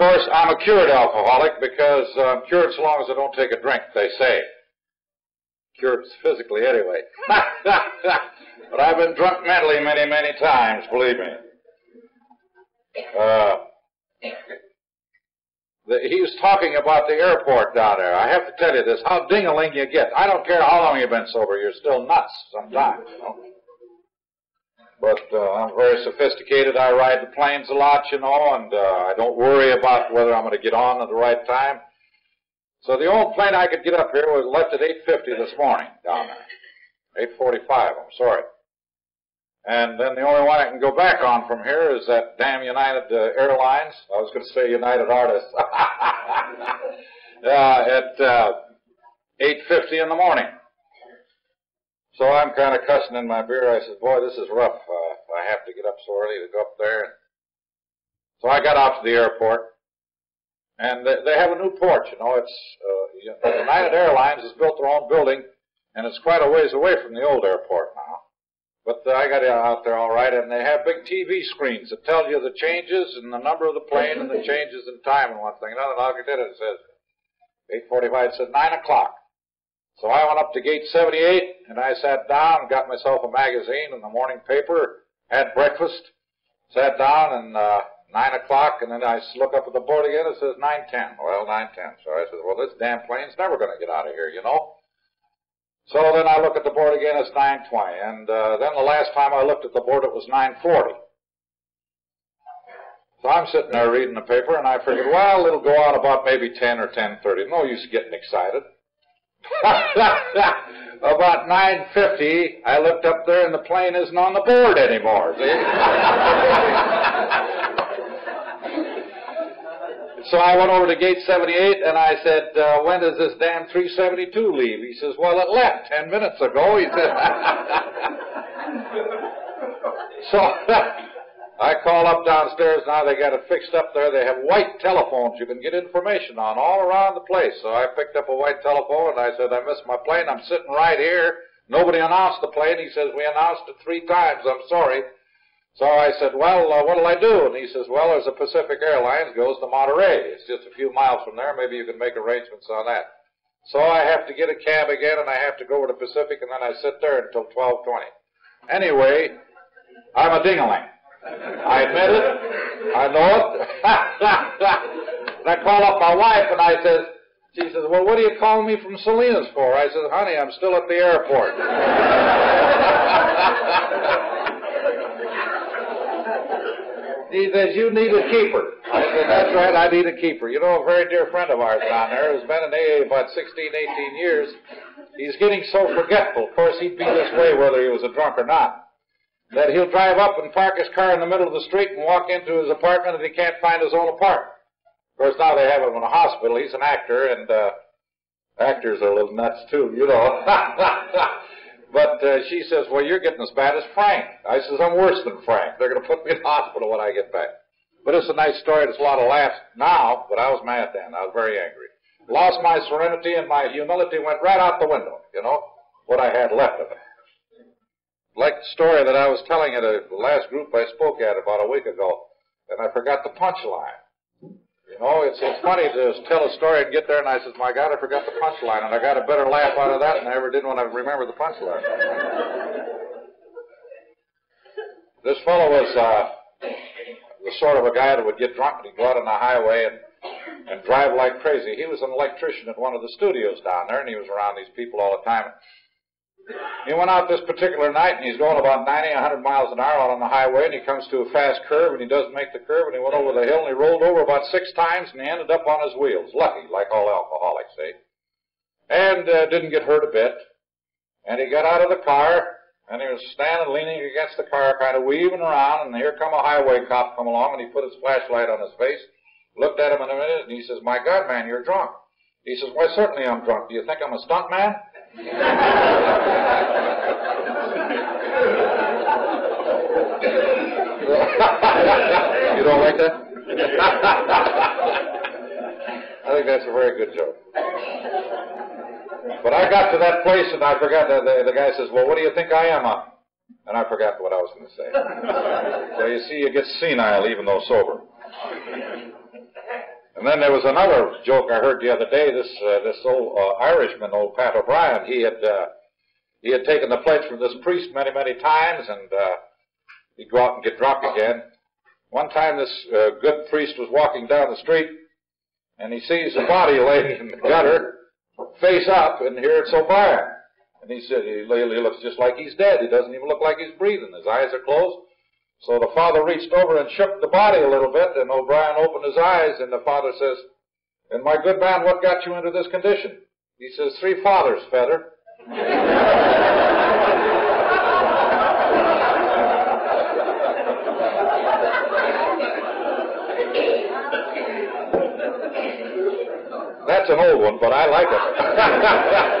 Course, I'm a cured alcoholic because uh, I'm cured so long as I don't take a drink, they say. Cured physically, anyway. but I've been drunk mentally many, many times, believe me. Uh, the, he was talking about the airport down there. I have to tell you this, how ding-a-ling you get. I don't care how long you've been sober, you're still nuts sometimes, you know. But uh, I'm very sophisticated. I ride the planes a lot, you know, and uh, I don't worry about whether I'm going to get on at the right time. So the only plane I could get up here was left at 8.50 this morning down there. 8.45, I'm sorry. And then the only one I can go back on from here is that damn United uh, Airlines. I was going to say United Artists. uh, at uh, 8.50 in the morning. So I'm kind of cussing in my beer. I said, boy, this is rough. Uh, I have to get up so early to go up there. So I got out to the airport. And they, they have a new port, you know. It's, uh, United Airlines has built their own building, and it's quite a ways away from the old airport now. But uh, I got out there all right, and they have big TV screens that tell you the changes and the number of the plane and the changes in time and one thing. Another look at it, it says 8:45. It said 9 o'clock. So I went up to gate 78 and I sat down, got myself a magazine and the morning paper, had breakfast, sat down and uh, 9 o'clock and then I look up at the board again, it says 9.10. Well, 9.10. So I said, well, this damn plane's never going to get out of here, you know. So then I look at the board again, it's 9.20. And uh, then the last time I looked at the board, it was 9.40. So I'm sitting there reading the paper and I figured, well, it'll go out about maybe 10 or 10.30. No use getting excited. About 9.50, I looked up there and the plane isn't on the board anymore, so I went over to gate 78 and I said, uh, when does this damn 372 leave? He says, well, it left 10 minutes ago. He said, so I call up downstairs now. They got it fixed up there. They have white telephones you can get information on all around the place. So I picked up a white telephone and I said, I missed my plane. I'm sitting right here. Nobody announced the plane. He says, we announced it three times. I'm sorry. So I said, well, uh, what'll I do? And he says, well, there's a Pacific Airlines goes to Monterey. It's just a few miles from there. Maybe you can make arrangements on that. So I have to get a cab again and I have to go over to Pacific and then I sit there until 1220. Anyway, I'm a dingaling. I admit it. I know it. and I call up my wife and I says, she says, well, what are you calling me from Salinas for? I says, honey, I'm still at the airport. he says, you need a keeper. I said, that's right, I need a keeper. You know, a very dear friend of ours down there who's been in AA about 16, 18 years, he's getting so forgetful. Of course, he'd be this way whether he was a drunk or not that he'll drive up and park his car in the middle of the street and walk into his apartment and he can't find his own apartment. Of course, now they have him in a hospital. He's an actor, and uh, actors are a little nuts too, you know. but uh, she says, "Well, you're getting as bad as Frank." I says, "I'm worse than Frank. They're going to put me in hospital when I get back." But it's a nice story. There's a lot of laughs now, but I was mad then. I was very angry. Lost my serenity and my humility went right out the window. You know what I had left of it like the story that I was telling at a last group I spoke at about a week ago, and I forgot the punchline. You know, it's it's funny to tell a story and get there, and I says, "My God, I forgot the punchline," and I got a better laugh out of that than I ever did when I remember the punchline. this fellow was uh, the sort of a guy that would get drunk and he'd go out on the highway and and drive like crazy. He was an electrician at one of the studios down there, and he was around these people all the time. He went out this particular night and he's going about 90, 100 miles an hour out on the highway and he comes to a fast curve and he doesn't make the curve and he went over the hill and he rolled over about six times and he ended up on his wheels. Lucky, like all alcoholics, eh? And uh, didn't get hurt a bit. And he got out of the car and he was standing leaning against the car, kind of weaving around and here come a highway cop come along and he put his flashlight on his face, looked at him in a minute and he says, my God, man, you're drunk. He says, Why, certainly I'm drunk. Do you think I'm a stunt man? you don't like that? I think that's a very good joke. But I got to that place and I forgot that the, the guy says, Well, what do you think I am? A? And I forgot what I was going to say. so you see, you get senile even though sober. And then there was another joke I heard the other day. This uh, this old uh, Irishman, old Pat O'Brien, he had uh, he had taken the pledge from this priest many many times, and uh, he'd go out and get drunk again. One time, this uh, good priest was walking down the street, and he sees a body laying in the gutter, face up, and here it's O'Brien. And he said he, he looks just like he's dead. He doesn't even look like he's breathing. His eyes are closed. So the father reached over and shook the body a little bit, and O'Brien opened his eyes, and the father says, And my good man, what got you into this condition? He says, Three Feathers, Father. That's an old one, but I like it.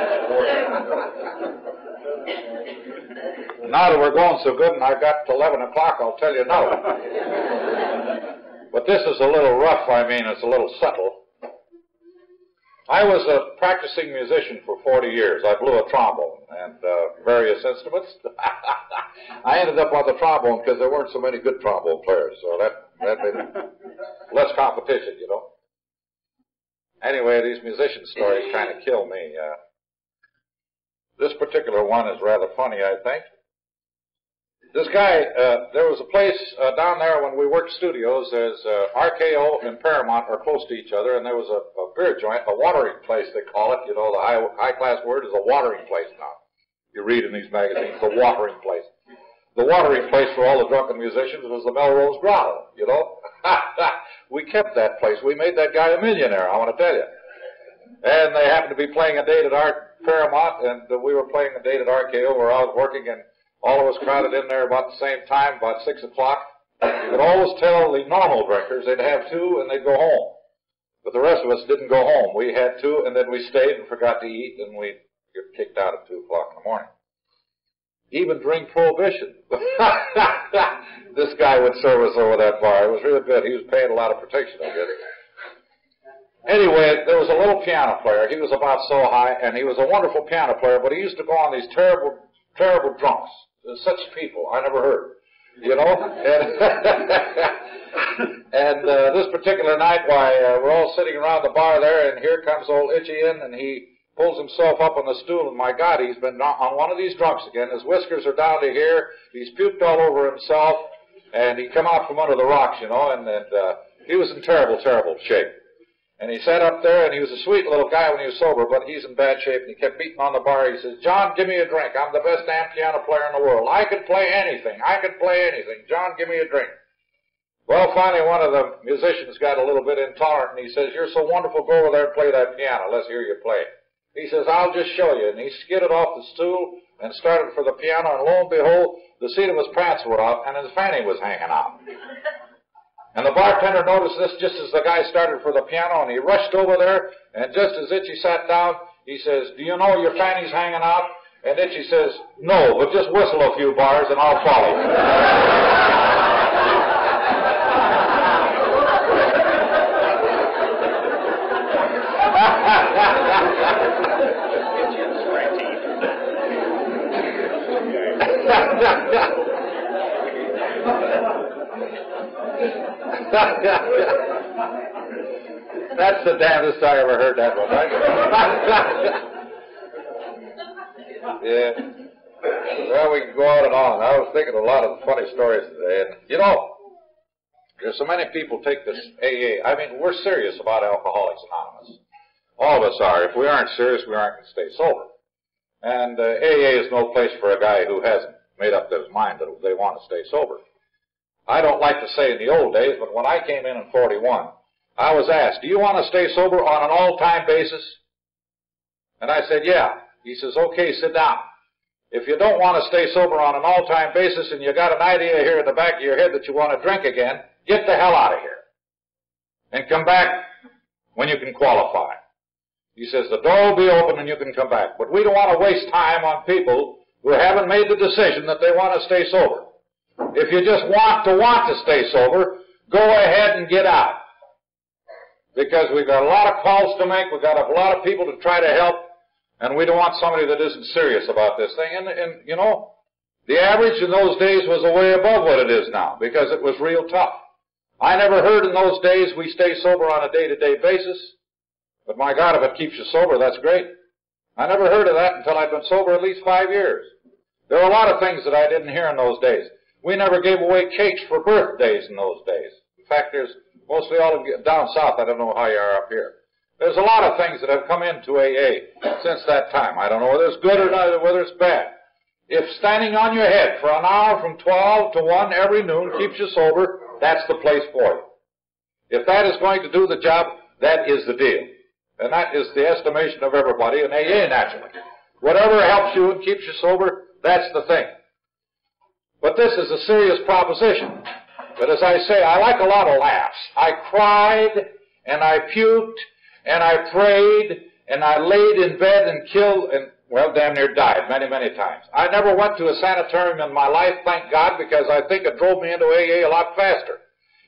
now that we're going so good and I've got to 11 o'clock, I'll tell you no. but this is a little rough, I mean, it's a little subtle. I was a practicing musician for 40 years. I blew a trombone and uh, various instruments. I ended up on the trombone because there weren't so many good trombone players, so that, that made less competition, you know. Anyway, these musician stories kind of kill me. Uh, this particular one is rather funny, I think. This guy, uh, there was a place uh, down there when we worked studios. There's uh, RKO and Paramount are close to each other, and there was a, a beer joint, a watering place they call it. You know, the high, high class word is a watering place now. You read in these magazines, the watering place. The watering place for all the drunken musicians was the Melrose Grotto. You know, We kept that place. We made that guy a millionaire, I want to tell you. And they happened to be playing a date at Art Paramount, and uh, we were playing a date at RKO where I was working, and all of us crowded in there about the same time, about 6 o'clock. You could always tell the normal drinkers they'd have two and they'd go home. But the rest of us didn't go home. We had two, and then we stayed and forgot to eat, and we'd get kicked out at 2 o'clock in the morning even during Prohibition. this guy would serve us over that bar. It was really good. He was paying a lot of protection, I guess. Anyway, there was a little piano player. He was about so high, and he was a wonderful piano player, but he used to go on these terrible, terrible drunks. Such people I never heard. You know? And, and uh, this particular night, why, uh, we're all sitting around the bar there, and here comes old Itchy in, and he pulls himself up on the stool, and my God, he's been on one of these drunks again. His whiskers are down to here. He's puked all over himself, and he come out from under the rocks, you know, and, and uh, he was in terrible, terrible shape. And he sat up there, and he was a sweet little guy when he was sober, but he's in bad shape, and he kept beating on the bar. He says, John, give me a drink. I'm the best damn piano player in the world. I could play anything. I could play anything. John, give me a drink. Well, finally, one of the musicians got a little bit intolerant, and he says, You're so wonderful, go over there and play that piano. Let's hear you play. He says, I'll just show you. And he skidded off the stool and started for the piano, and lo and behold, the seat of his pants were off, and his fanny was hanging out. And the bartender noticed this just as the guy started for the piano, and he rushed over there, and just as Itchy sat down, he says, Do you know your fanny's hanging out? And Itchy says, No, but just whistle a few bars and I'll follow. That's the damnedest I ever heard that one, right? yeah. Well, we can go on and on. I was thinking a lot of funny stories today, and you know, there's so many people take this AA. I mean, we're serious about Alcoholics Anonymous. All of us are. If we aren't serious, we aren't going to stay sober. And uh, AA is no place for a guy who hasn't made up his mind that they want to stay sober. I don't like to say in the old days, but when I came in in 41, I was asked, do you want to stay sober on an all-time basis? And I said, yeah. He says, okay, sit down. If you don't want to stay sober on an all-time basis and you got an idea here in the back of your head that you want to drink again, get the hell out of here. And come back when you can qualify. He says the door will be open and you can come back. But we don't want to waste time on people who haven't made the decision that they want to stay sober. If you just want to want to stay sober, go ahead and get out. Because we've got a lot of calls to make, we've got a lot of people to try to help, and we don't want somebody that isn't serious about this thing. And, and you know, the average in those days was way above what it is now, because it was real tough. I never heard in those days we stay sober on a day-to-day basis, but my God, if it keeps you sober, that's great. I never heard of that until I'd been sober at least five years. There were a lot of things that I didn't hear in those days. We never gave away cakes for birthdays in those days. In fact, there's mostly all of down south. I don't know how you are up here. There's a lot of things that have come into AA since that time. I don't know whether it's good or not, whether it's bad. If standing on your head for an hour from 12 to 1 every noon keeps you sober, that's the place for you. If that is going to do the job, that is the deal. And that is the estimation of everybody in AA naturally. Whatever helps you and keeps you sober, that's the thing. But this is a serious proposition. But as I say, I like a lot of laughs. I cried, and I puked, and I prayed, and I laid in bed and killed, and, well, damn near died many, many times. I never went to a sanitarium in my life, thank God, because I think it drove me into AA a lot faster.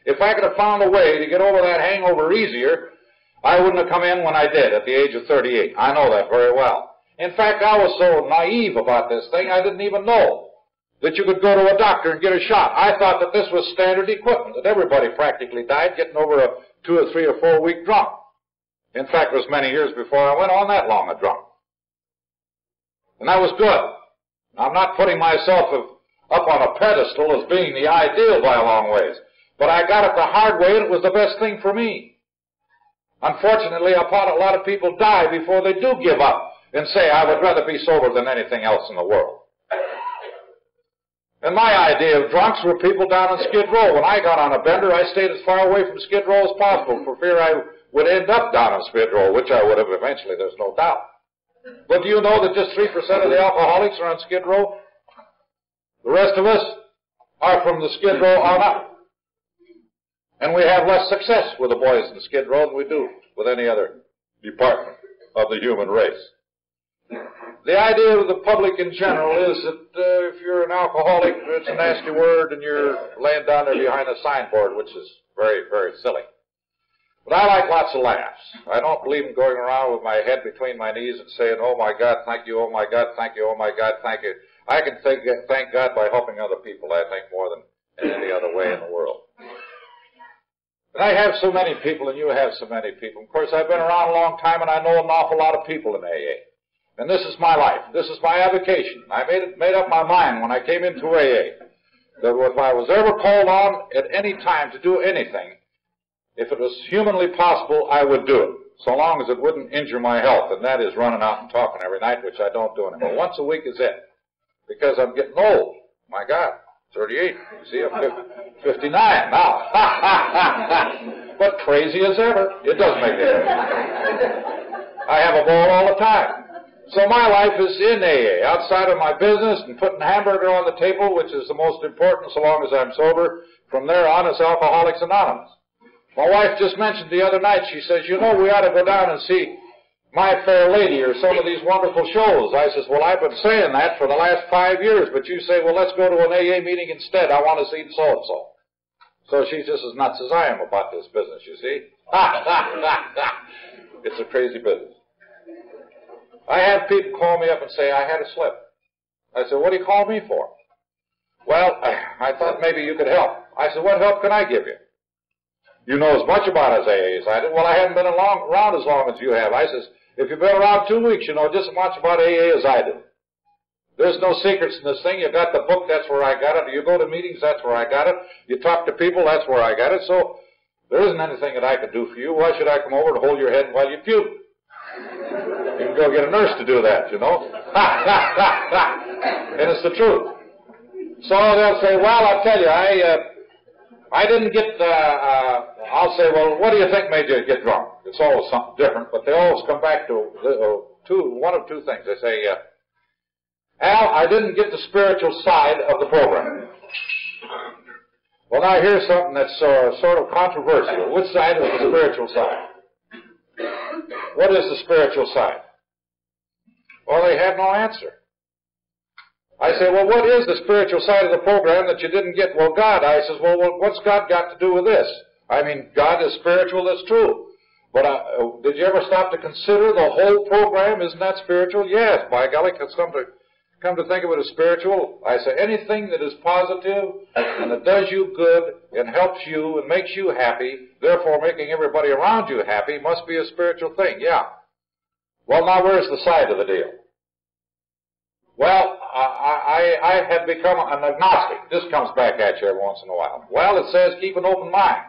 If I could have found a way to get over that hangover easier, I wouldn't have come in when I did at the age of 38. I know that very well. In fact, I was so naive about this thing, I didn't even know that you could go to a doctor and get a shot. I thought that this was standard equipment, that everybody practically died getting over a two or three or four week drunk. In fact, it was many years before I went on that long a drunk. And that was good. I'm not putting myself up on a pedestal as being the ideal by a long ways. But I got it the hard way and it was the best thing for me. Unfortunately, a lot of people die before they do give up and say, I would rather be sober than anything else in the world. And my idea of drunks were people down on Skid Row. When I got on a bender, I stayed as far away from Skid Row as possible for fear I would end up down on Skid Row, which I would have eventually, there's no doubt. But do you know that just 3% of the alcoholics are on Skid Row? The rest of us are from the Skid Row on up. And we have less success with the boys in Skid Row than we do with any other department of the human race. The idea of the public in general is that uh, if you're an alcoholic, it's a nasty word, and you're laying down there behind a signboard, which is very, very silly. But I like lots of laughs. I don't believe in going around with my head between my knees and saying, "Oh my God, thank you! Oh my God, thank you! Oh my God, thank you!" I can thank, thank God by helping other people. I think more than any other way in the world. And I have so many people, and you have so many people. Of course, I've been around a long time, and I know an awful lot of people in AA. And this is my life. This is my avocation. I made it, made up my mind when I came into AA that if I was ever called on at any time to do anything, if it was humanly possible, I would do it, so long as it wouldn't injure my health, and that is running out and talking every night, which I don't do anymore. Once a week is it, because I'm getting old. My God, 38. You see, I'm 59 now. but crazy as ever. It does make it. I have a ball all the time. So my life is in AA, outside of my business and putting hamburger on the table, which is the most important so long as I'm sober. From there on, it's Alcoholics Anonymous. My wife just mentioned the other night, she says, you know, we ought to go down and see My Fair Lady or some of these wonderful shows. I says, well, I've been saying that for the last five years, but you say, well, let's go to an AA meeting instead. I want to see so-and-so. So she's just as nuts as I am about this business, you see. it's a crazy business. I have people call me up and say, I had a slip. I said, what do you call me for? Well, I thought maybe you could help. I said, what help can I give you? You know as much about us AA as I do. Well, I haven't been along, around as long as you have. I says, if you've been around two weeks, you know just as much about AA as I do. There's no secrets in this thing. You got the book, that's where I got it. You go to meetings, that's where I got it. You talk to people, that's where I got it. So there isn't anything that I can do for you. Why should I come over to hold your head while you puke? You can go get a nurse to do that, you know. and it's the truth. So they'll say, well, I'll tell you, I, uh, I didn't get, uh, uh, I'll say, well, what do you think made you get drunk? It's always something different, but they always come back to uh, two, one of two things. They say, uh, Al, I didn't get the spiritual side of the program. Well, now here's something that's uh, sort of controversial. Which side is the spiritual side? what is the spiritual side? Well, they had no answer. I say, well, what is the spiritual side of the program that you didn't get? Well, God. I says, well, what's God got to do with this? I mean, God is spiritual, that's true. But uh, did you ever stop to consider the whole program? Isn't that spiritual? Yes, by golly, come to come to think of it as spiritual. I say anything that is positive and that does you good and helps you and makes you happy, therefore making everybody around you happy, must be a spiritual thing. Yeah. Well, now where's the side of the deal? Well, I, I, I have become an agnostic. This comes back at you every once in a while. Well, it says keep an open mind.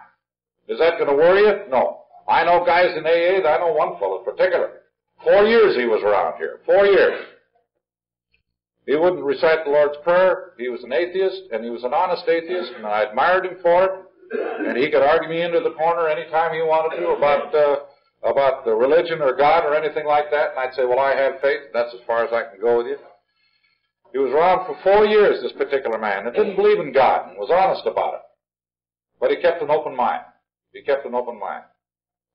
Is that going to worry you? No. I know guys in AA, I know one fellow in particular. Four years he was around here. Four years. He wouldn't recite the Lord's Prayer. He was an atheist, and he was an honest atheist, and I admired him for it. And he could argue me into the corner anytime he wanted to about uh, about the religion or God or anything like that, and I'd say, "Well, I have faith. That's as far as I can go with you." He was around for four years, this particular man, and didn't believe in God and was honest about it. But he kept an open mind. He kept an open mind.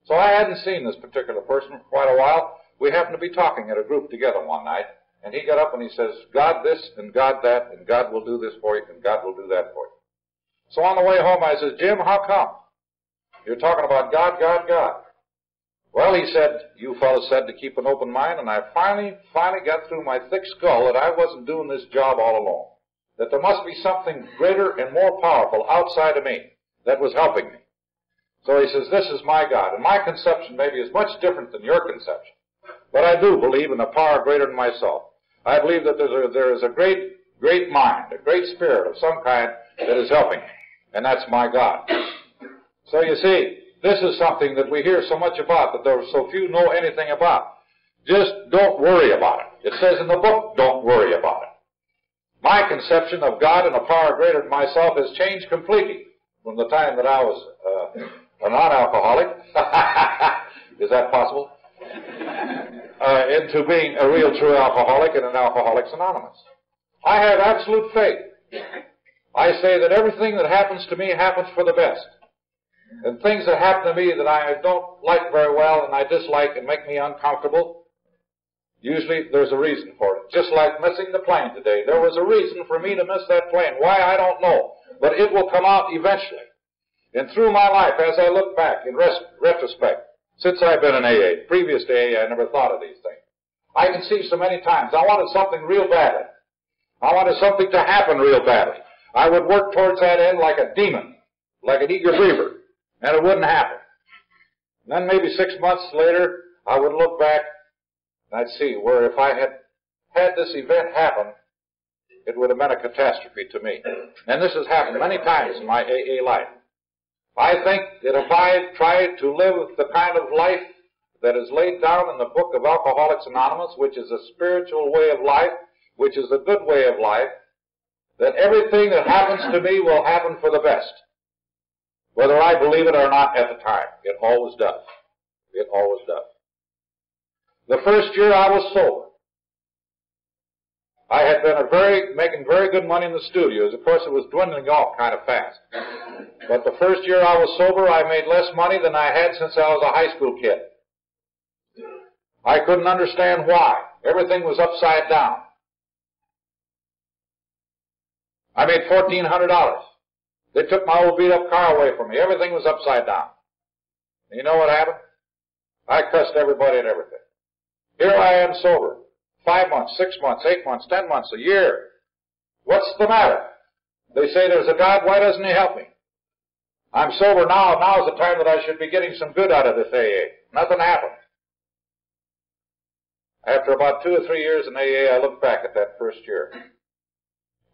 So I hadn't seen this particular person for quite a while. We happened to be talking at a group together one night, and he got up and he says, God this and God that, and God will do this for you, and God will do that for you. So on the way home, I said, Jim, how come? You're talking about God, God, God. Well, he said, you fellows said to keep an open mind, and I finally, finally got through my thick skull that I wasn't doing this job all alone. That there must be something greater and more powerful outside of me that was helping me. So he says, this is my God. And my conception maybe is much different than your conception. But I do believe in a power greater than myself. I believe that a, there is a great, great mind, a great spirit of some kind that is helping me. And that's my God. So you see, this is something that we hear so much about that there are so few know anything about. Just don't worry about it. It says in the book, don't worry about it. My conception of God and a power greater than myself has changed completely from the time that I was uh, a non-alcoholic, is that possible? Uh, into being a real true alcoholic and an Alcoholics Anonymous. I have absolute faith. I say that everything that happens to me happens for the best. And things that happen to me that I don't like very well and I dislike and make me uncomfortable, usually there's a reason for it. Just like missing the plane today. There was a reason for me to miss that plane. Why, I don't know. But it will come out eventually. And through my life, as I look back in retrospect, since I've been in AA, previous to AA, I never thought of these things. I can see so many times. I wanted something real badly. I wanted something to happen real badly. I would work towards that end like a demon, like an eager beaver, and it wouldn't happen. And then maybe six months later, I would look back and I'd see where if I had had this event happen, it would have been a catastrophe to me. And this has happened many times in my AA life. I think that if I tried to live the kind of life that is laid down in the book of Alcoholics Anonymous, which is a spiritual way of life, which is a good way of life, that everything that happens to me will happen for the best. Whether I believe it or not at the time. It always does. It always does. The first year I was sober. I had been a very, making very good money in the studios. Of course, it was dwindling off kind of fast. But the first year I was sober, I made less money than I had since I was a high school kid. I couldn't understand why. Everything was upside down. I made $1,400. They took my old beat up car away from me. Everything was upside down. And you know what happened? I cussed everybody and everything. Here I am sober. Five months, six months, eight months, ten months, a year. What's the matter? They say there's a God, why doesn't He help me? I'm sober now, now is the time that I should be getting some good out of this AA. Nothing happened. After about two or three years in AA, I look back at that first year.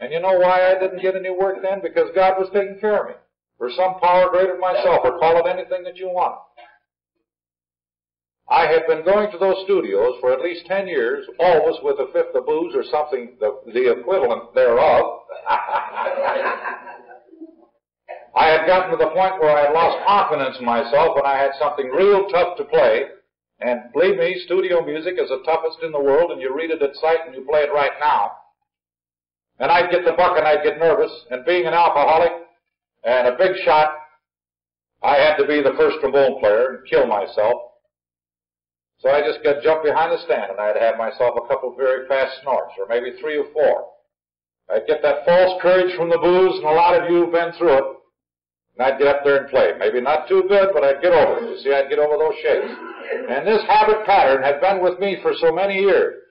And you know why I didn't get any work then? Because God was taking care of me. For some power greater than myself, or call it anything that you want. I had been going to those studios for at least 10 years, always with a fifth of booze or something, the, the equivalent thereof. I had gotten to the point where I had lost confidence in myself when I had something real tough to play. And believe me, studio music is the toughest in the world, and you read it at sight and you play it right now. And I'd get the buck and I'd get nervous, and being an alcoholic and a big shot, I had to be the first trombone player and kill myself. So I just got jump behind the stand and I'd have myself a couple of very fast snorts, or maybe three or four. I'd get that false courage from the booze, and a lot of you have been through it. And I'd get up there and play. Maybe not too good, but I'd get over it. You see, I'd get over those shakes. And this habit pattern had been with me for so many years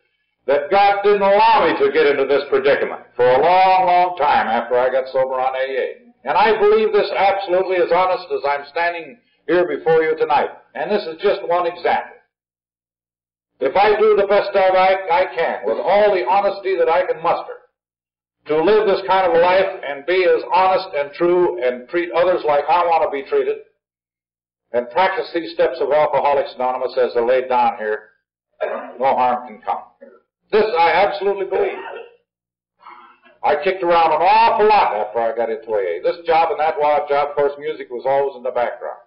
that God didn't allow me to get into this predicament for a long, long time after I got sober on AA. And I believe this absolutely as honest as I'm standing here before you tonight. And this is just one example. If I do the best I, I can with all the honesty that I can muster to live this kind of a life and be as honest and true and treat others like I want to be treated and practice these steps of Alcoholics Anonymous as they're laid down here, no harm can come. This I absolutely believe. I kicked around an awful lot after I got into AA. This job and that wild job, of course, music was always in the background.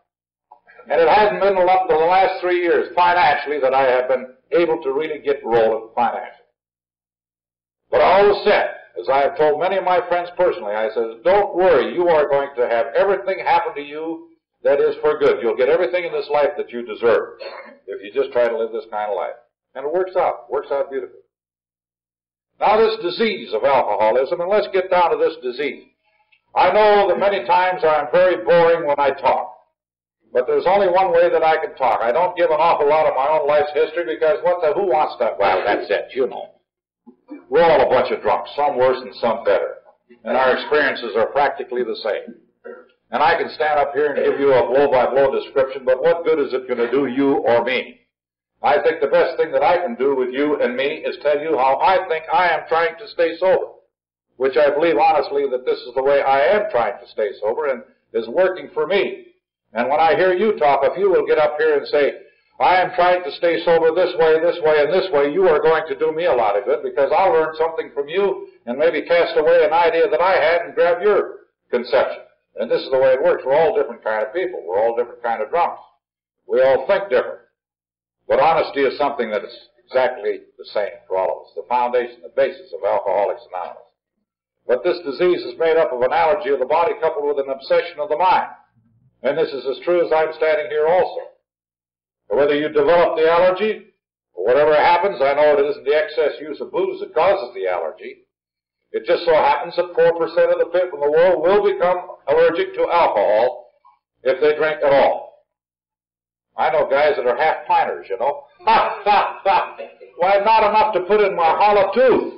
And it hasn't been to the last three years financially that I have been able to really get rolling financially. But I always said, as I have told many of my friends personally, I said, don't worry, you are going to have everything happen to you that is for good. You'll get everything in this life that you deserve if you just try to live this kind of life. And it works out. It works out beautifully. Now this disease of alcoholism, and let's get down to this disease. I know that many times I'm very boring when I talk. But there's only one way that I can talk. I don't give an awful lot of my own life's history because what the, who wants that? Well, that's it, you know. We're all a bunch of drunks, some worse and some better. And our experiences are practically the same. And I can stand up here and give you a blow by blow description, but what good is it going to do you or me? I think the best thing that I can do with you and me is tell you how I think I am trying to stay sober. Which I believe honestly that this is the way I am trying to stay sober and is working for me. And when I hear you talk, if you will get up here and say, I am trying to stay sober this way, this way, and this way, you are going to do me a lot of good because I'll learn something from you and maybe cast away an idea that I had and grab your conception. And this is the way it works. We're all different kind of people. We're all different kind of drunks. We all think different. But honesty is something that is exactly the same for all of us. The foundation, the basis of Alcoholics Anonymous. But this disease is made up of an allergy of the body coupled with an obsession of the mind. And this is as true as I'm standing here also. Whether you develop the allergy, or whatever happens, I know it isn't the excess use of booze that causes the allergy. It just so happens that 4% of the people in the world will become allergic to alcohol if they drink at all. I know guys that are half pinters, you know. Ha, ha, ha. Why, not enough to put in my hollow tooth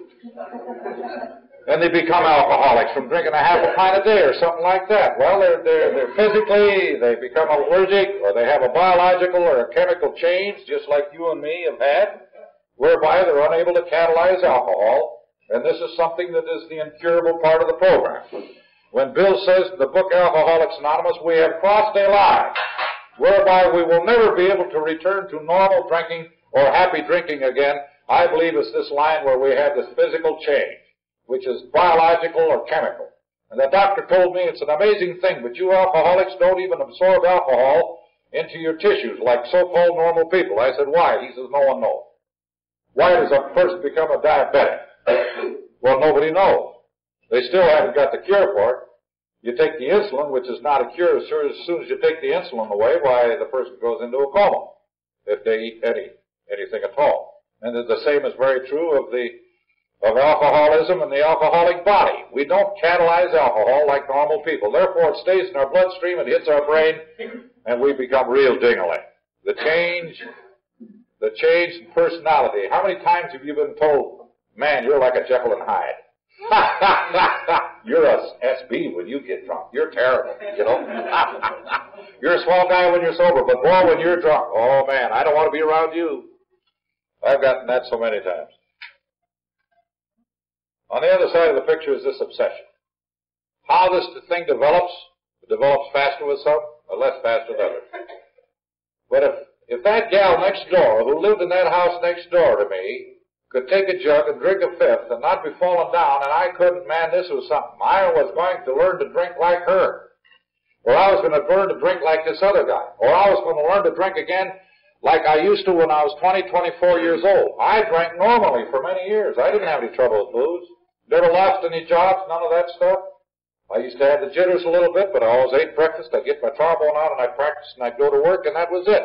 and they become alcoholics from drinking a half a pint a day or something like that. Well, they're, they're, they're physically, they become allergic, or they have a biological or a chemical change, just like you and me have had, whereby they're unable to catalyze alcohol, and this is something that is the incurable part of the program. When Bill says in the book Alcoholics Anonymous, we have crossed a line whereby we will never be able to return to normal drinking or happy drinking again, I believe it's this line where we have this physical change which is biological or chemical. And the doctor told me it's an amazing thing, but you alcoholics don't even absorb alcohol into your tissues like so-called normal people. I said, why? He says, no one knows. Why does a person become a diabetic? well, nobody knows. They still haven't got the cure for it. You take the insulin, which is not a cure. As soon as you take the insulin away, why, the person goes into a coma if they eat any, anything at all. And the same is very true of the of alcoholism and the alcoholic body. We don't catalyze alcohol like normal people. Therefore, it stays in our bloodstream, it hits our brain, and we become real dingling. The change, the change in personality. How many times have you been told, man, you're like a Jekyll and Hyde? you're a SB when you get drunk. You're terrible, you know. you're a swell guy when you're sober, but boy, when you're drunk, oh man, I don't want to be around you. I've gotten that so many times. On the other side of the picture is this obsession. How this thing develops, it develops faster with some or less faster with others. But if, if that gal next door who lived in that house next door to me could take a jug and drink a fifth and not be falling down and I couldn't, man, this was something. I was going to learn to drink like her. Or I was going to learn to drink like this other guy. Or I was going to learn to drink again like I used to when I was 20, 24 years old. I drank normally for many years. I didn't have any trouble with booze. Never lost any jobs, none of that stuff. I used to have the jitters a little bit, but I always ate breakfast. I'd get my trombone out and I'd practice and I'd go to work and that was it.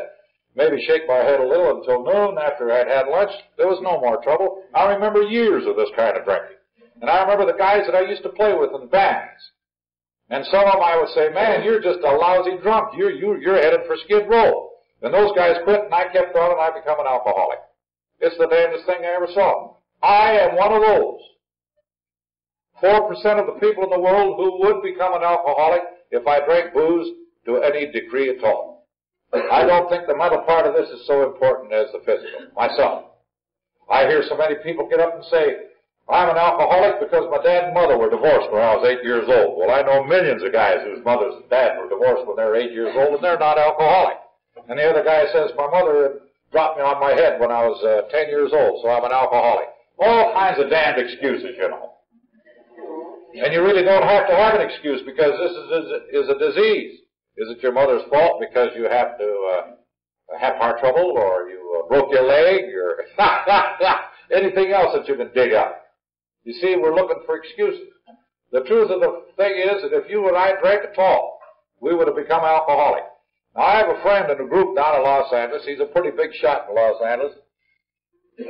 Maybe shake my head a little until noon after I'd had lunch. There was no more trouble. I remember years of this kind of drinking. And I remember the guys that I used to play with in bands. And some of them I would say, man, you're just a lousy drunk. You're, you, you're headed for skid row. And those guys quit and I kept on and I become an alcoholic. It's the damnedest thing I ever saw. I am one of those. Four percent of the people in the world who would become an alcoholic if I drank booze to any degree at all. I don't think the mental part of this is so important as the physical. Myself. I hear so many people get up and say, I'm an alcoholic because my dad and mother were divorced when I was eight years old. Well, I know millions of guys whose mothers and dad were divorced when they were eight years old, and they're not alcoholic. And the other guy says, my mother dropped me on my head when I was uh, ten years old, so I'm an alcoholic. All kinds of damned excuses, you know. And you really don't have to have an excuse because this is, is, is a disease. Is it your mother's fault because you have to uh, have heart trouble or you uh, broke your leg or anything else that you can dig up? You see, we're looking for excuses. The truth of the thing is that if you and I drank at all, we would have become alcoholic. Now, I have a friend in a group down in Los Angeles. He's a pretty big shot in Los Angeles.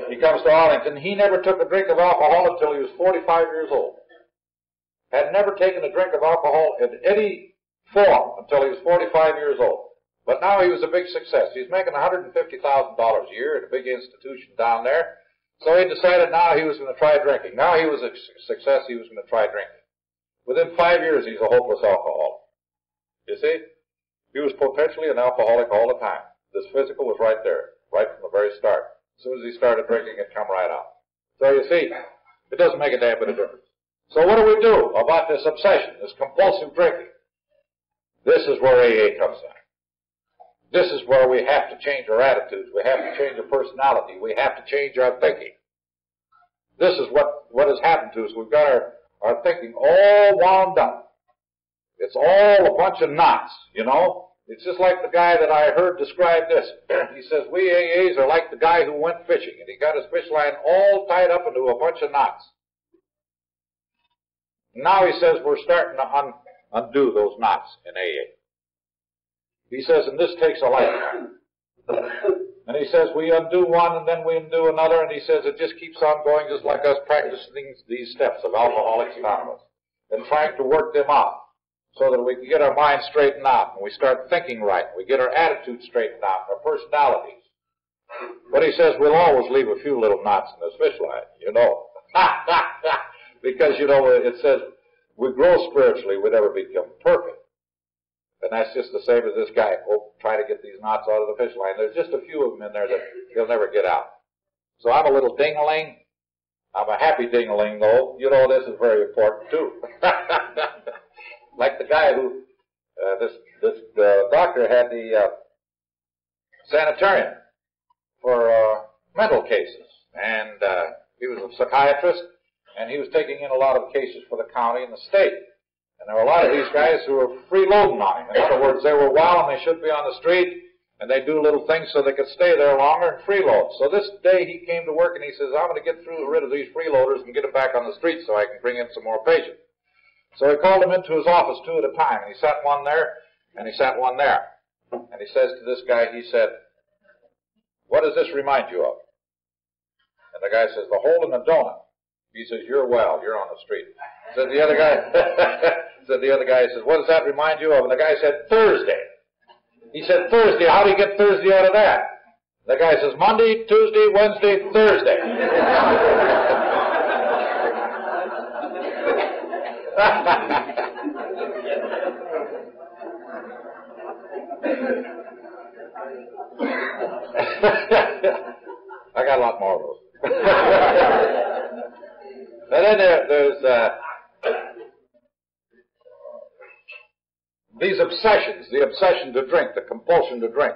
He comes to Arlington. He never took a drink of alcohol until he was 45 years old. Had never taken a drink of alcohol in any form until he was 45 years old. But now he was a big success. He's making $150,000 a year at a big institution down there. So he decided now he was going to try drinking. Now he was a success, he was going to try drinking. Within five years, he's a hopeless alcoholic. You see? He was potentially an alcoholic all the time. This physical was right there, right from the very start. As soon as he started drinking, it come right out. So you see, it doesn't make a damn bit of difference. So what do we do about this obsession, this compulsive drinking? This is where AA comes in. This is where we have to change our attitudes. We have to change our personality. We have to change our thinking. This is what, what has happened to us. We've got our, our thinking all wound up. It's all a bunch of knots, you know? It's just like the guy that I heard describe this. he says, we AAs are like the guy who went fishing, and he got his fish line all tied up into a bunch of knots. Now he says we're starting to un- undo those knots in AA. He says, and this takes a lifetime. And he says, we undo one and then we undo another, and he says it just keeps on going just like us practicing these steps of Alcoholics Anonymous and trying to work them out so that we can get our minds straightened out and we start thinking right. and We get our attitudes straightened out, and our personalities. But he says we'll always leave a few little knots in this fish line, you know. because, you know, it says we grow spiritually, we never become perfect. And that's just the same as this guy oh, trying to get these knots out of the fish line. There's just a few of them in there that he'll never get out. So I'm a little dingling. I'm a happy dingling, though. You know this is very important too. like the guy who uh, this this uh, doctor had the uh, sanitarium for uh, mental cases, and uh, he was a psychiatrist, and he was taking in a lot of cases for the county and the state. And there were a lot of these guys who were freeloading on him. In other words, they were wild and they should be on the street, and they do little things so they could stay there longer and freeload. So this day he came to work and he says, I'm going to get through rid of these freeloaders and get them back on the street so I can bring in some more patients. So he called them into his office two at a time, and he sat one there, and he sat one there. And he says to this guy, he said, what does this remind you of? And the guy says, the hole in the donut. He says, you're well, you're on the street. Said the other guy, said the other guy, says, what does that remind you of? And the guy said, Thursday. He said, Thursday. How do you get Thursday out of that? The guy says, Monday, Tuesday, Wednesday, Thursday. I got a lot more of those. and then there, there's uh, these obsessions, the obsession to drink, the compulsion to drink.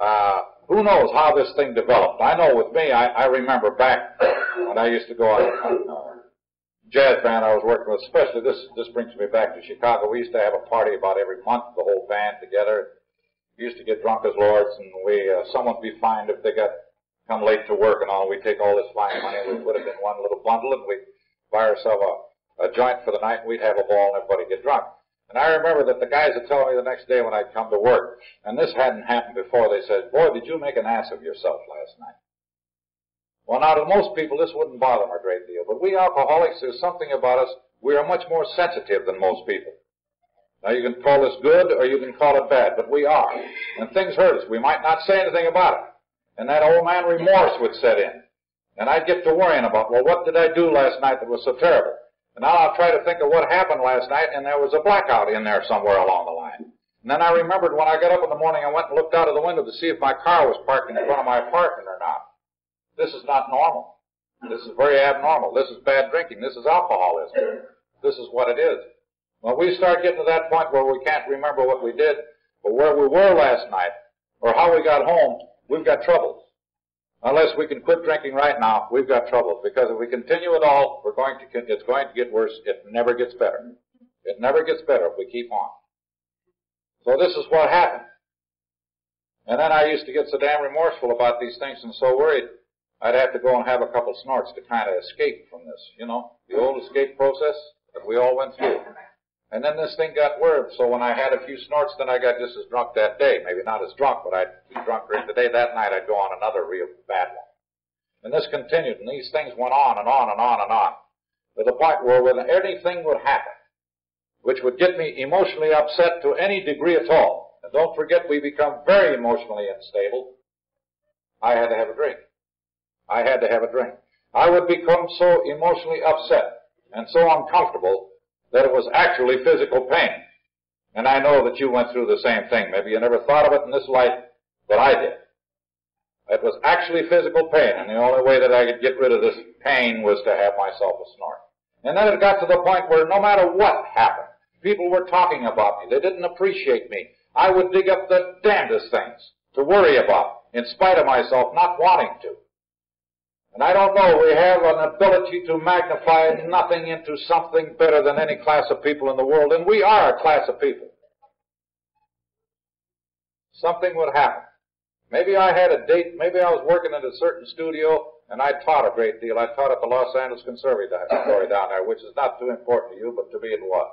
Uh, who knows how this thing developed? I know with me, I, I remember back when I used to go on, on jazz band I was working with, especially this, this brings me back to Chicago. We used to have a party about every month, the whole band together. We used to get drunk as lords and we, uh, someone would be fined if they got, come late to work and all. We'd take all this fine money we'd put it in one little bundle and we'd buy ourselves a, a joint for the night and we'd have a ball and everybody get drunk. And I remember that the guys would tell me the next day when I'd come to work, and this hadn't happened before, they said, boy, did you make an ass of yourself last night. Well, now to most people this wouldn't bother them a great deal, but we alcoholics, there's something about us, we are much more sensitive than most people. Now you can call this good or you can call it bad, but we are. And things hurt us. We might not say anything about it. And that old man remorse would set in. And I'd get to worrying about, well, what did I do last night that was so terrible? And now I'll try to think of what happened last night, and there was a blackout in there somewhere along the line. And then I remembered when I got up in the morning, I went and looked out of the window to see if my car was parked in front of my apartment or not. This is not normal. This is very abnormal. This is bad drinking. This is alcoholism. This is what it is. When we start getting to that point where we can't remember what we did, or where we were last night, or how we got home, we've got troubles. Unless we can quit drinking right now, we've got trouble. Because if we continue at all, we're going to, it's going to get worse. It never gets better. It never gets better if we keep on. So this is what happened. And then I used to get so damn remorseful about these things and so worried, I'd have to go and have a couple snorts to kind of escape from this, you know, the old escape process that we all went through. And then this thing got worse, so when I had a few snorts, then I got just as drunk that day. Maybe not as drunk, but I'd be drunk during the day. That night I'd go on another real bad one. And this continued, and these things went on and on and on and on. To the point where when anything would happen, which would get me emotionally upset to any degree at all, and don't forget we become very emotionally unstable, I had to have a drink. I had to have a drink. I would become so emotionally upset and so uncomfortable that it was actually physical pain. And I know that you went through the same thing. Maybe you never thought of it in this light, but I did. It was actually physical pain, and the only way that I could get rid of this pain was to have myself a snort. And then it got to the point where no matter what happened, people were talking about me. They didn't appreciate me. I would dig up the damnedest things to worry about, in spite of myself not wanting to. And I don't know, we have an ability to magnify nothing into something better than any class of people in the world, and we are a class of people. Something would happen. Maybe I had a date, maybe I was working at a certain studio, and I taught a great deal. I taught at the Los Angeles Conservatory down there, which is not too important to you, but to me it was.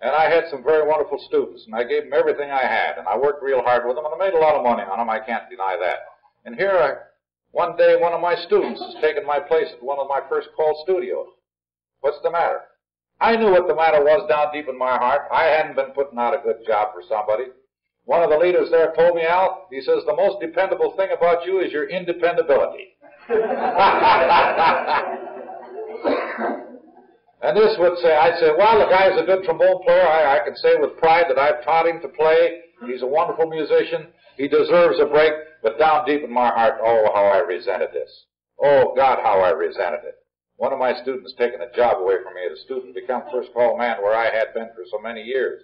And I had some very wonderful students, and I gave them everything I had, and I worked real hard with them, and I made a lot of money on them, I can't deny that. And here I one day, one of my students has taken my place at one of my first call studios. What's the matter? I knew what the matter was down deep in my heart. I hadn't been putting out a good job for somebody. One of the leaders there told me, Al, he says, the most dependable thing about you is your independability. and this would say, I'd say, well, the guy's a good trombone player. I, I can say with pride that I've taught him to play. He's a wonderful musician. He deserves a break. But down deep in my heart, oh, how I resented this. Oh, God, how I resented it. One of my students taking a job away from me as a student become first call man where I had been for so many years.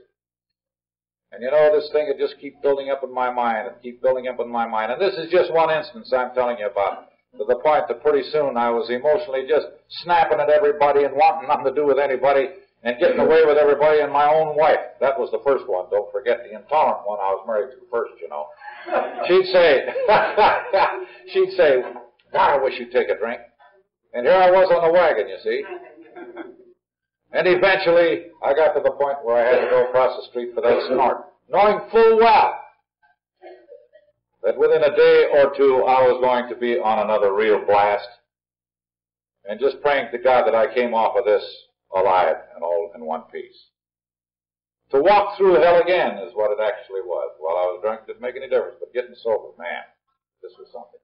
And you know, this thing would just keep building up in my mind and keep building up in my mind. And this is just one instance I'm telling you about. To the point that pretty soon I was emotionally just snapping at everybody and wanting nothing to do with anybody and getting away with everybody and my own wife. That was the first one. Don't forget the intolerant one I was married to first, you know. She'd say, she'd say, God, I wish you'd take a drink. And here I was on the wagon, you see. And eventually, I got to the point where I had to go across the street for that snort, knowing full well that within a day or two I was going to be on another real blast. And just praying to God that I came off of this alive and all in one piece. To walk through hell again is what it actually was. While I was drunk, didn't make any difference, but getting sober, man, this was something.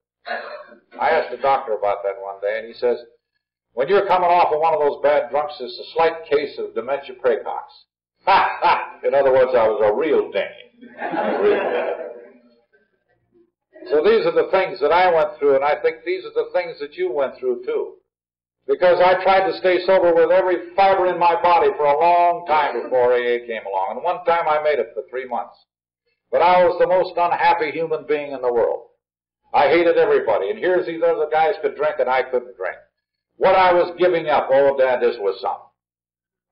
I asked the doctor about that one day, and he says, when you're coming off of one of those bad drunks, it's a slight case of dementia praecox. Ha ha! In other words, I was a real dame. so these are the things that I went through, and I think these are the things that you went through too. Because I tried to stay sober with every fiber in my body for a long time before AA came along. And one time I made it for three months. But I was the most unhappy human being in the world. I hated everybody. And here's these other guys could drink and I couldn't drink. What I was giving up, oh dad, this was something.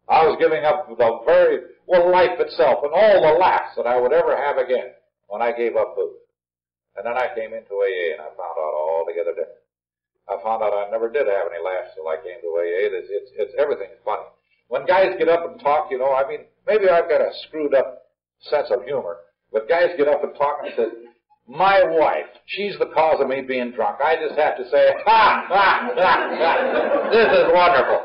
I was giving up the very, well, life itself and all the laughs that I would ever have again when I gave up booze. And then I came into AA and I found out altogether different. I found out I never did have any laughs till I came to AA. It's, it's, it's everything's funny. When guys get up and talk, you know, I mean, maybe I've got a screwed up sense of humor, but guys get up and talk and say, my wife, she's the cause of me being drunk. I just have to say, ha, ha, ha, ha. This is wonderful.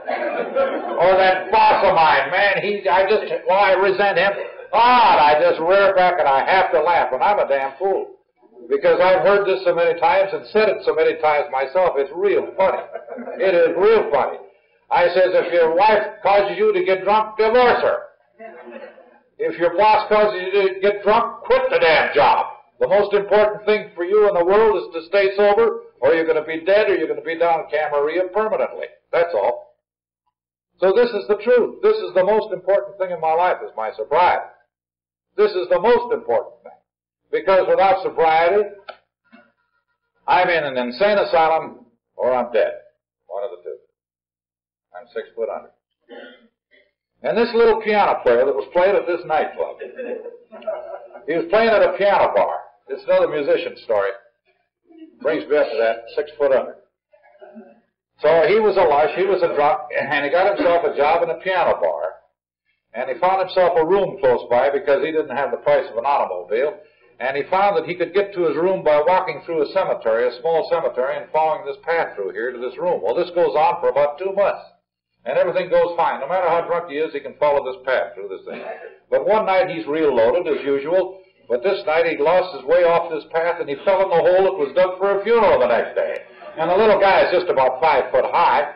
Or that boss of mine, man, he, I just, well, I resent him. God, I just rear back and I have to laugh, and I'm a damn fool. Because I've heard this so many times and said it so many times myself, it's real funny. It is real funny. I says, if your wife causes you to get drunk, divorce her. If your boss causes you to get drunk, quit the damn job. The most important thing for you in the world is to stay sober, or you're going to be dead, or you're going to be down in Camarillo permanently. That's all. So this is the truth. This is the most important thing in my life is my sobriety. This is the most important thing. Because without sobriety, I'm in an insane asylum or I'm dead. One of the two. I'm six foot under. And this little piano player that was playing at this nightclub, he was playing at a piano bar. It's another musician story. Brings me up to that, six foot under. So he was a lush, he was a drunk, and he got himself a job in a piano bar. And he found himself a room close by because he didn't have the price of an automobile. And he found that he could get to his room by walking through a cemetery, a small cemetery, and following this path through here to this room. Well, this goes on for about two months. And everything goes fine. No matter how drunk he is, he can follow this path through this thing. But one night he's real loaded, as usual. But this night he lost his way off this path and he fell in the hole that was dug for a funeral the next day. And the little guy is just about five foot high.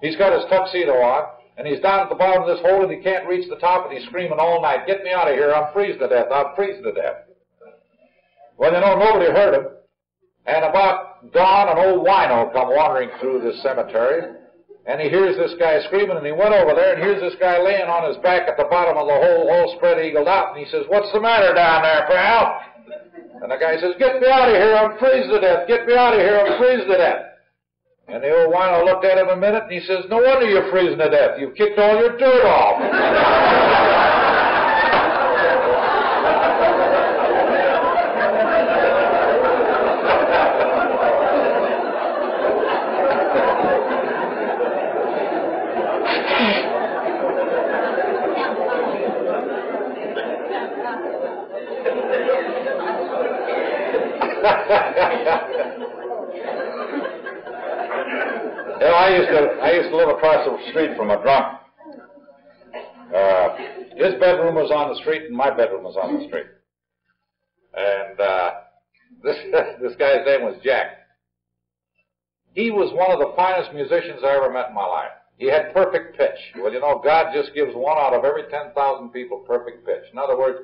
He's got his tuxedo on, and he's down at the bottom of this hole and he can't reach the top and he's screaming all night, get me out of here, I'm freezing to death, I'm freezing to death. Well, you know, nobody heard him. And about dawn, an old wino come wandering through this cemetery, and he hears this guy screaming, and he went over there and hears this guy laying on his back at the bottom of the hole, all spread eagled out, and he says, What's the matter down there, pal? And the guy says, Get me out of here, I'm freezing to death, get me out of here, I'm freezing to death. And the old wino looked at him a minute, and he says, No wonder you're freezing to death, you've kicked all your dirt off. You know, I used to I used to live across the street from a drunk. Uh, his bedroom was on the street, and my bedroom was on the street. And uh, this this guy's name was Jack. He was one of the finest musicians I ever met in my life. He had perfect pitch. Well, you know, God just gives one out of every ten thousand people perfect pitch. In other words,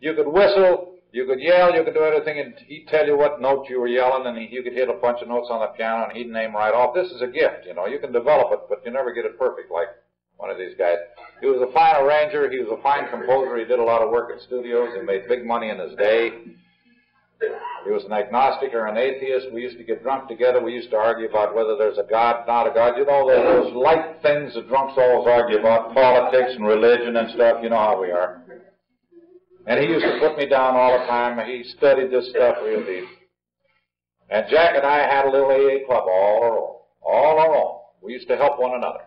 you could whistle you could yell, you could do anything, and he'd tell you what note you were yelling, and he, you could hit a bunch of notes on the piano, and he'd name right off. This is a gift, you know. You can develop it, but you never get it perfect like one of these guys. He was a fine arranger. He was a fine composer. He did a lot of work in studios. He made big money in his day. He was an agnostic or an atheist. We used to get drunk together. We used to argue about whether there's a God, not a God. You know, those light things that drunks always argue about, politics and religion and stuff. You know how we are. And he used to put me down all the time. He studied this stuff real deep. And Jack and I had a little AA club all our own. All our own. We used to help one another.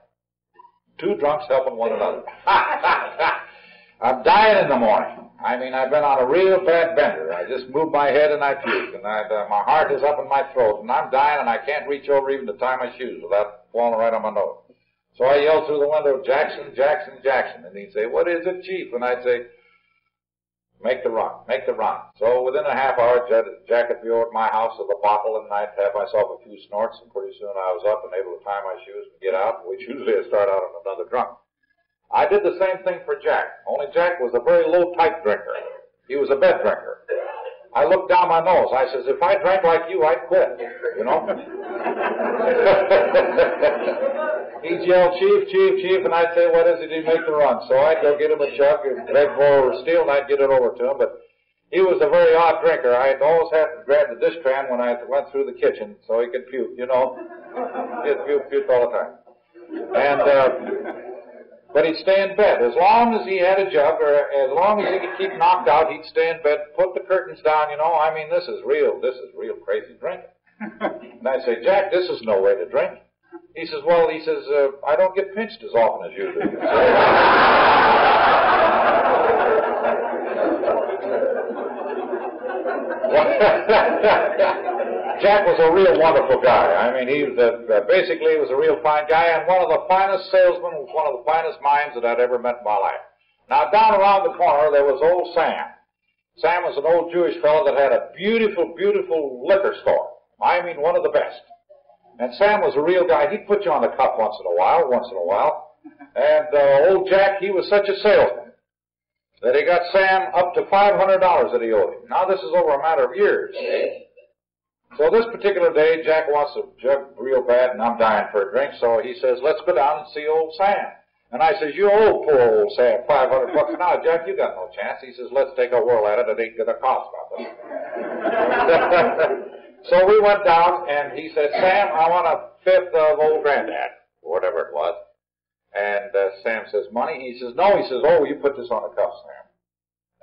Two drunks helping one another. I'm dying in the morning. I mean, I've been on a real bad bender. I just moved my head and I puked, and I, uh, my heart is up in my throat, and I'm dying, and I can't reach over even to tie my shoes without falling right on my nose. So I yelled through the window, Jackson, Jackson, Jackson, and he'd say, "What is it, Chief?" And I'd say, Make the run. Make the run. So within a half hour, Jack over at my house with a bottle, and I'd have myself a few snorts, and pretty soon I was up and able to tie my shoes and get out, which usually I start out on another drunk. I did the same thing for Jack, only Jack was a very low-type drinker. He was a bed drinker. I looked down my nose. I says, if I drank like you, I'd quit, you know? He'd yell, Chief, Chief, Chief, and I'd say, what is it? He'd make the run. So I'd go get him a jug and beg for steel, and I'd get it over to him. But he was a very odd drinker. I'd always have to grab the dish pan when I went through the kitchen so he could puke, you know. He'd puke, puke all the time. And, uh, but he'd stay in bed. As long as he had a jug, or as long as he could keep knocked out, he'd stay in bed, put the curtains down, you know. I mean, this is real, this is real crazy drinking. and I'd say, Jack, this is no way to drink. He says, well, he says, uh, I don't get pinched as often as you do. Jack was a real wonderful guy. I mean, he was a, basically was a real fine guy and one of the finest salesmen, one of the finest minds that I'd ever met in my life. Now, down around the corner there was old Sam. Sam was an old Jewish fellow that had a beautiful, beautiful liquor store. I mean, one of the best. And Sam was a real guy. He'd put you on the cuff once in a while, once in a while. And uh, old Jack, he was such a salesman that he got Sam up to $500 that he owed him. Now, this is over a matter of years. So this particular day, Jack wants a jug real bad, and I'm dying for a drink. So he says, "Let's go down and see old Sam." And I says, "You old poor old Sam, five hundred bucks now, Jack. You got no chance." He says, "Let's take a whirl at it. It ain't gonna cost nothing." so we went down, and he said, "Sam, I want a fifth of old Granddad, whatever it was." And uh, Sam says, "Money?" He says, "No." He says, "Oh, you put this on the cuff, Sam."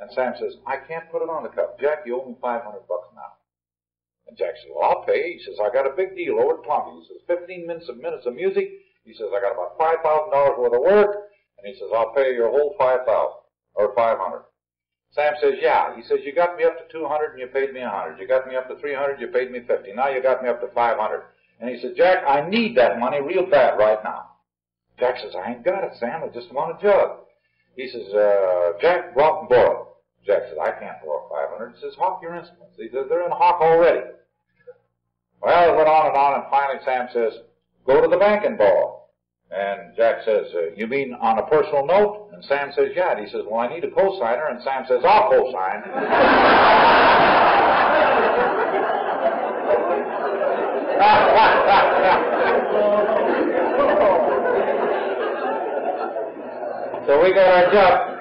And Sam says, "I can't put it on the cuff, Jack. You owe me five hundred bucks now." And Jack says, well, I'll pay. He says, I got a big deal over at Columbia. He says, 15 minutes of minutes of music. He says, I got about $5,000 worth of work. And he says, I'll pay your whole 5000 or 500 Sam says, yeah. He says, you got me up to 200 and you paid me 100. You got me up to 300, you paid me 50. Now you got me up to 500. And he said, Jack, I need that money real bad right now. Jack says, I ain't got it, Sam. I just want a jug. He says, uh, Jack, go out and borrow can't borrow 500. He says, hawk your instruments. He says, they're in hawk already. Well, it went on and on, and finally Sam says, go to the bank and borrow. And Jack says, uh, you mean on a personal note? And Sam says, yeah. And he says, well, I need a cosigner. And Sam says, I'll cosign. so we got our job.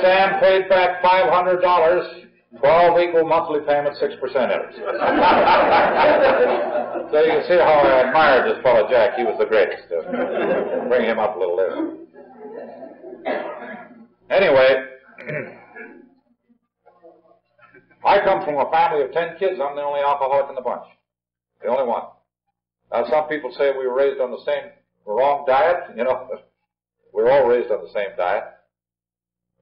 Sam paid back $500 12 equal monthly payments, 6% interest. so you can see how I admired this fellow Jack. He was the greatest. Uh, bring him up a little later. Anyway, I come from a family of 10 kids. I'm the only alcoholic in the bunch. The only one. Now, some people say we were raised on the same wrong diet. You know, we were all raised on the same diet.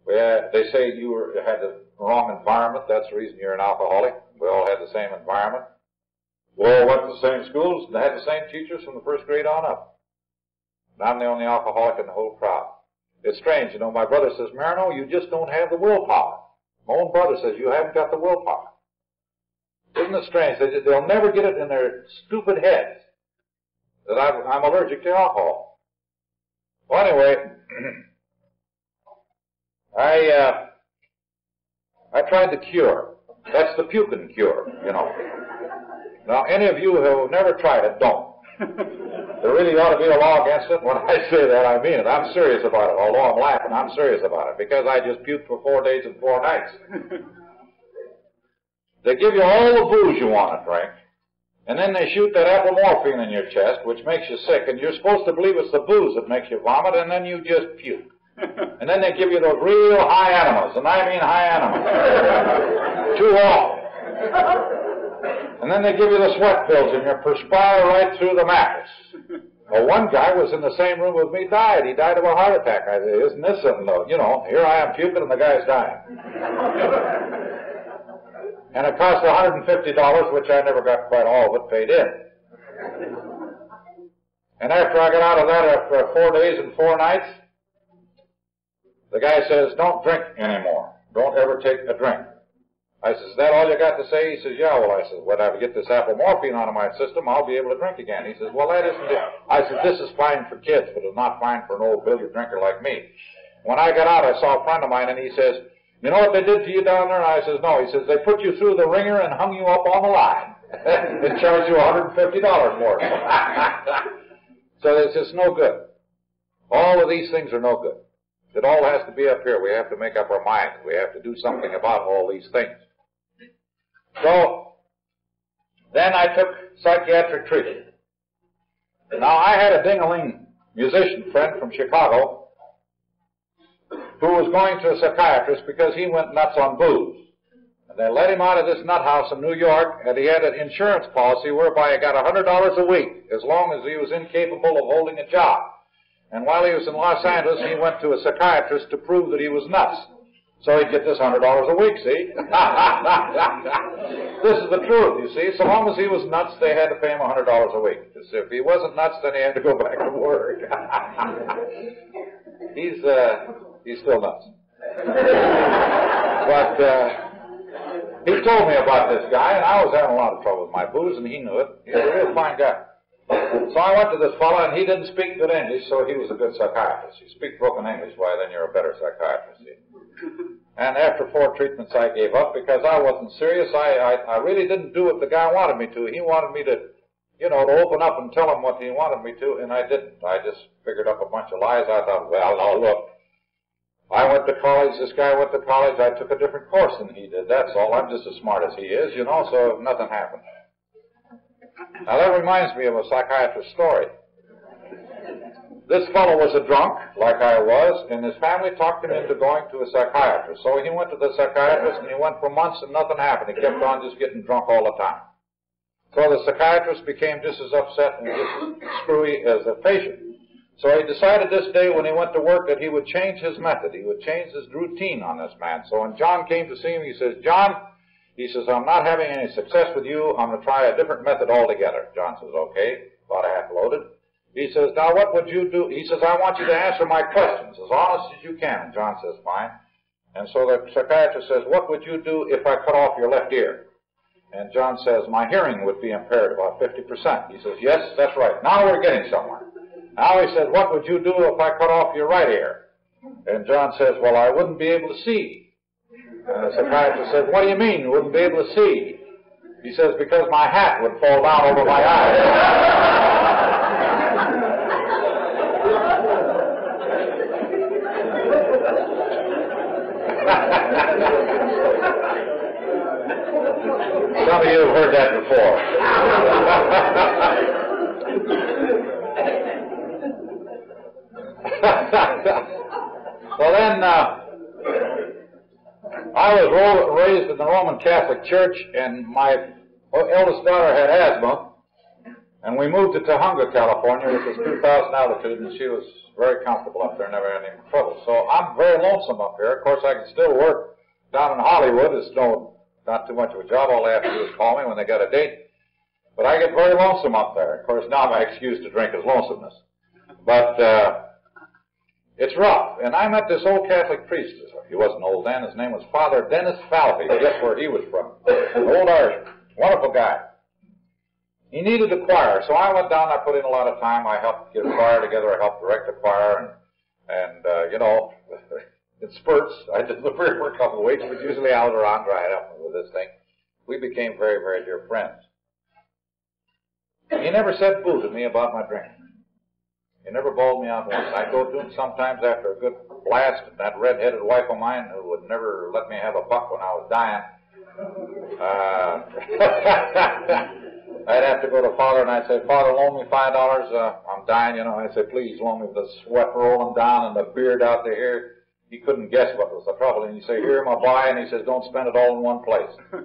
Had, they say you were, had the wrong environment. That's the reason you're an alcoholic. We all had the same environment. We all went to the same schools and had the same teachers from the first grade on up. And I'm the only alcoholic in the whole crowd. It's strange, you know, my brother says, Marino, you just don't have the willpower. My own brother says, you haven't got the willpower. Isn't it strange? They, they'll never get it in their stupid heads that I'm, I'm allergic to alcohol. Well, anyway, I, uh, I tried the cure. That's the puking cure, you know. Now, any of you who have never tried it, don't. there really ought to be a law against it. When I say that, I mean it. I'm serious about it. Although I'm laughing, I'm serious about it because I just puked for four days and four nights. they give you all the booze you want to drink, and then they shoot that apomorphine in your chest, which makes you sick, and you're supposed to believe it's the booze that makes you vomit, and then you just puke. And then they give you those real high animals, and I mean high animals. Too long. And then they give you the sweat pills, and you perspire right through the mattress. Well, one guy was in the same room with me, died. He died of a heart attack. I said, isn't this something though? You know, here I am puking and the guy's dying. and it cost $150, which I never got quite all of it paid in. And after I got out of that after four days and four nights, the guy says, don't drink anymore. Don't ever take a drink. I says, is that all you got to say? He says, yeah. Well, I says, when I get this apomorphine out of my system, I'll be able to drink again. He says, well, that isn't it. I said, this is fine for kids, but it's not fine for an old billiard drinker like me. When I got out, I saw a friend of mine, and he says, you know what they did to you down there? And I says, no. He says, they put you through the ringer and hung you up on the line and charged you $150 more. so it's just no good. All of these things are no good. It all has to be up here. We have to make up our minds. We have to do something about all these things. So, then I took psychiatric treatment. Now, I had a ding-a-ling musician friend from Chicago who was going to a psychiatrist because he went nuts on booze. And they let him out of this nut house in New York, and he had an insurance policy whereby he got a hundred dollars a week as long as he was incapable of holding a job. And while he was in Los Angeles, he went to a psychiatrist to prove that he was nuts. So he'd get this hundred dollars a week, see? this is the truth, you see. So long as he was nuts, they had to pay him a hundred dollars a week. If he wasn't nuts, then he had to go back to work. he's uh he's still nuts. but uh he told me about this guy, and I was having a lot of trouble with my booze, and he knew it. He's a real fine guy. So I went to this fellow, and he didn't speak good English, so he was a good psychiatrist. You speak broken English, why, then you're a better psychiatrist. And after four treatments, I gave up because I wasn't serious. I, I, I really didn't do what the guy wanted me to. He wanted me to, you know, to open up and tell him what he wanted me to, and I didn't. I just figured up a bunch of lies. I thought, well, now look, I went to college, this guy went to college, I took a different course than he did, that's all. I'm just as smart as he is, you know, so nothing happened. Now that reminds me of a psychiatrist's story. This fellow was a drunk, like I was, and his family talked him into going to a psychiatrist. So he went to the psychiatrist and he went for months and nothing happened. He kept on just getting drunk all the time. So the psychiatrist became just as upset and just as screwy as the patient. So he decided this day when he went to work that he would change his method. He would change his routine on this man. So when John came to see him, he says, John, he says, I'm not having any success with you. I'm going to try a different method altogether. John says, okay, about half loaded. He says, now what would you do? He says, I want you to answer my questions as honest as you can. John says, fine. And so the psychiatrist says, what would you do if I cut off your left ear? And John says, my hearing would be impaired about 50%. He says, yes, that's right. Now we're getting somewhere. Now he says, what would you do if I cut off your right ear? And John says, well, I wouldn't be able to see. And the psychiatrist says, what do you mean you wouldn't be able to see? He says, because my hat would fall down over my eyes. Some of you have heard that before. well, then, uh, I was ro- raised in the Roman Catholic Church, and my eldest daughter had asthma, and we moved to Tujunga, California, which is 2,000 altitude, and she was very comfortable up there, never had any trouble. So I'm very lonesome up here. Of course, I can still work down in Hollywood. It's no, not too much of a job. All they have to do is call me when they got a date. But I get very lonesome up there. Of course, now my excuse to drink is lonesomeness. But uh, it's rough. And I met this old Catholic priest. He wasn't old then. His name was Father Dennis Falvey. Guess where he was from? An old Irishman. Wonderful guy. He needed a choir, so I went down. I put in a lot of time. I helped get a choir together. I helped direct the choir, and and uh, you know, in spurts. I did the prayer for a couple of weeks, but usually trying to help with this thing. We became very, very dear friends. He never said boo to me about my drinking. He never bawled me out once. I'd go to him sometimes after a good blast, and that red-headed wife of mine who would never let me have a buck when I was dying. Uh, I'd have to go to Father and I'd say, Father, loan me five dollars. Uh, I'm dying, you know. I'd say, please loan me the sweat rolling down and the beard out there here. He couldn't guess what was the trouble. And he'd say, here, my boy. And he says, don't spend it all in one place.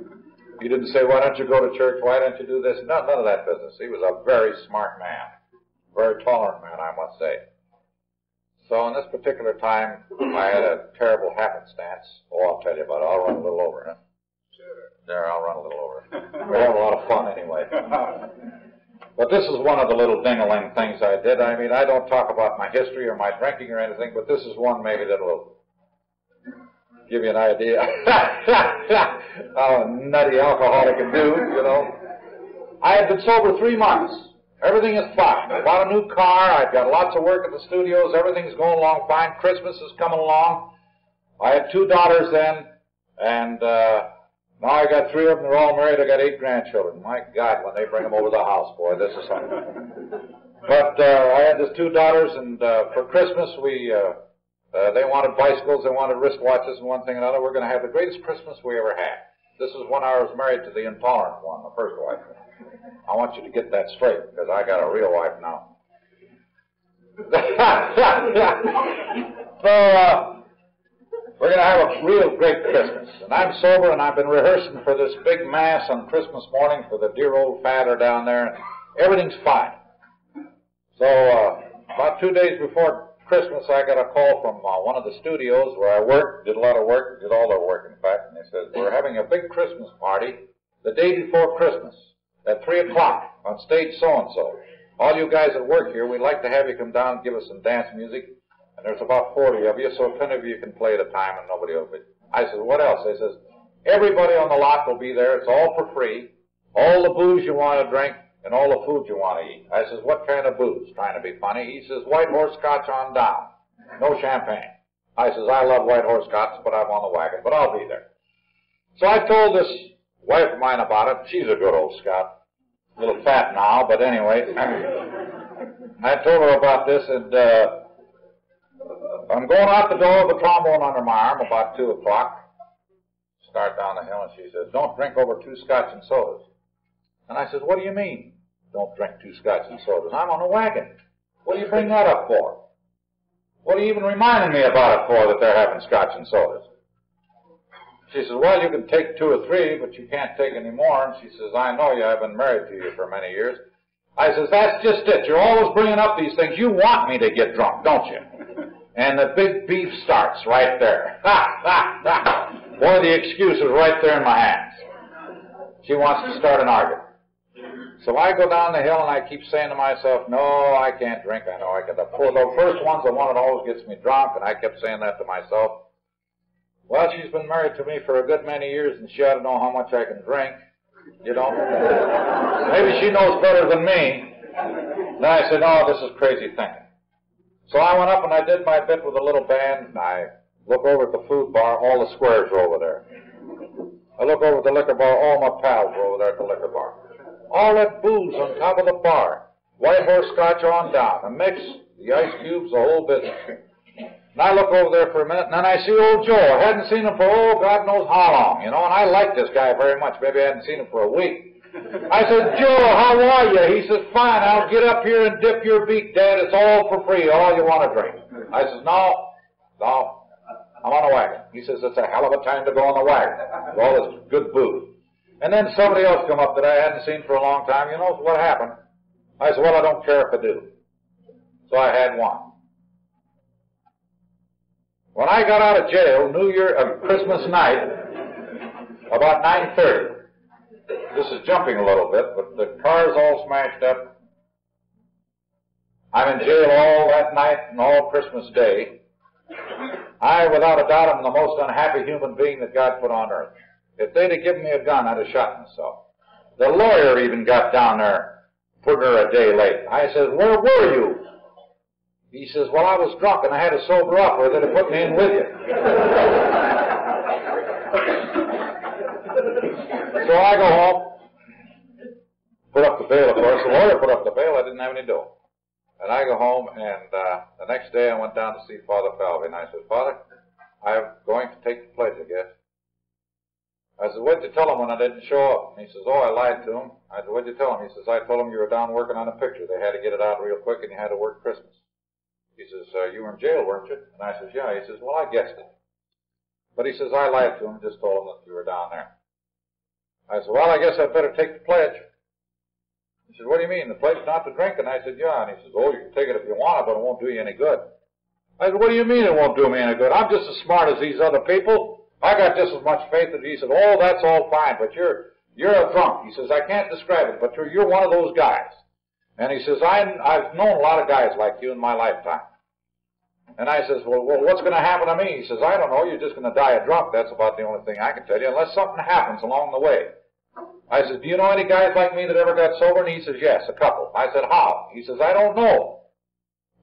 He didn't say, why don't you go to church? Why don't you do this? No, none of that business. He was a very smart man. Very tolerant man, I must say. So in this particular time, I had a terrible happenstance. Oh, I'll tell you about it. I'll run a little over, huh? There, I'll run a little over. We have a lot of fun anyway. But this is one of the little ding-a-ling things I did. I mean, I don't talk about my history or my drinking or anything, but this is one maybe that will give you an idea how a nutty alcoholic can do, you know. I had been sober three months. Everything is fine. I bought a new car. I've got lots of work at the studios. Everything's going along fine. Christmas is coming along. I had two daughters then, and uh, now I got three of them. They're all married. I got eight grandchildren. My God, when they bring them over the house, boy, this is something. But uh, I had these two daughters, and uh, for Christmas we uh, uh, they wanted bicycles, they wanted wristwatches, and one thing and another. We're going to have the greatest Christmas we ever had. This is when I was married to the intolerant one, the first wife. I want you to get that straight because I got a real wife now. so uh, We're going to have a real great Christmas. And I'm sober, and I've been rehearsing for this big mass on Christmas morning for the dear old father down there, and everything's fine. So, uh, about two days before Christmas, I got a call from uh, one of the studios where I worked, did a lot of work, did all their work, in fact, and they said, We're having a big Christmas party the day before Christmas at 3 o'clock on stage so and so. All you guys that work here, we'd like to have you come down and give us some dance music and there's about 40 of you, so 10 of you can play at a time and nobody will be. I said, what else? They says, everybody on the lot will be there. It's all for free. All the booze you want to drink and all the food you want to eat. I says, what kind of booze? Trying to be funny. He says, white horse scotch on down. No champagne. I says, I love white horse scotch, but I'm on the wagon, but I'll be there. So I told this wife of mine about it. She's a good old scout. A little fat now, but anyway. I told her about this and, uh, I'm going out the door with a trombone under my arm about 2 o'clock. Start down the hill, and she says, Don't drink over two scotch and sodas. And I says, What do you mean, don't drink two scotch and sodas? I'm on a wagon. What do you bring that up for? What are you even reminding me about it for that they're having scotch and sodas? She says, Well, you can take two or three, but you can't take any more. And she says, I know you. I've been married to you for many years. I says, That's just it. You're always bringing up these things. You want me to get drunk, don't you? And the big beef starts right there. Ha, ha, ha. Boy, the excuse is right there in my hands. She wants to start an argument. So I go down the hill and I keep saying to myself, no, I can't drink. I know I can. The, the first one's the one that always gets me drunk, and I kept saying that to myself. Well, she's been married to me for a good many years, and she ought to know how much I can drink. You know? Maybe she knows better than me. Then I said, no, this is crazy thinking. So I went up and I did my bit with a little band, and I look over at the food bar, all the squares are over there. I look over at the liquor bar, all my pals are over there at the liquor bar. All that booze on top of the bar. White horse scotch on down. A mix, the ice cubes, the whole business. And I look over there for a minute, and then I see old Joe. I hadn't seen him for, oh, God knows how long, you know, and I like this guy very much. Maybe I hadn't seen him for a week. I said, Joe, how are you? He says, fine, I'll get up here and dip your beak, Dad. It's all for free, all you want to drink. I says, no, no, I'm on a wagon. He says, it's a hell of a time to go on the wagon with all this good booze. And then somebody else come up that I hadn't seen for a long time. You know what happened? I said, well, I don't care if I do. So I had one. When I got out of jail, New Year, uh, Christmas night, about 9.30, this is jumping a little bit, but the car's all smashed up. I'm in jail all that night and all Christmas Day. I, without a doubt, am the most unhappy human being that God put on earth. If they'd have given me a gun, I'd have shot myself. The lawyer even got down there, put her a day late. I said, where were you? He says, well, I was drunk and I had to sober up or they'd have put me in with you. so I go home, put up the bail, of course. The lawyer put up the bail. I didn't have any dough. And I go home, and uh, the next day I went down to see Father Falvey, and I said, Father, I'm going to take the pledge, I guess. I said, what'd you tell him when I didn't show up? And he says, oh, I lied to him. I said, what'd you tell him? He says, I told him you were down working on a picture. They had to get it out real quick, and you had to work Christmas. He says, uh, you were in jail, weren't you? And I says, yeah. He says, well, I guessed it. But he says, I lied to him, just told him that you were down there. I said, well, I guess I'd better take the pledge. He said, what do you mean? The pledge not to drink? And I said, yeah. And he says, oh, you can take it if you want it, but it won't do you any good. I said, what do you mean it won't do me any good? I'm just as smart as these other people. I got just as much faith as he said, oh, that's all fine, but you're, you're a drunk. He says, I can't describe it, but you're, you're one of those guys. And he says, I, I've known a lot of guys like you in my lifetime. And I says, well, well what's going to happen to me? He says, I don't know. You're just going to die a drunk. That's about the only thing I can tell you, unless something happens along the way. I said, do you know any guys like me that ever got sober? And he says, yes, a couple. I said, how? He says, I don't know.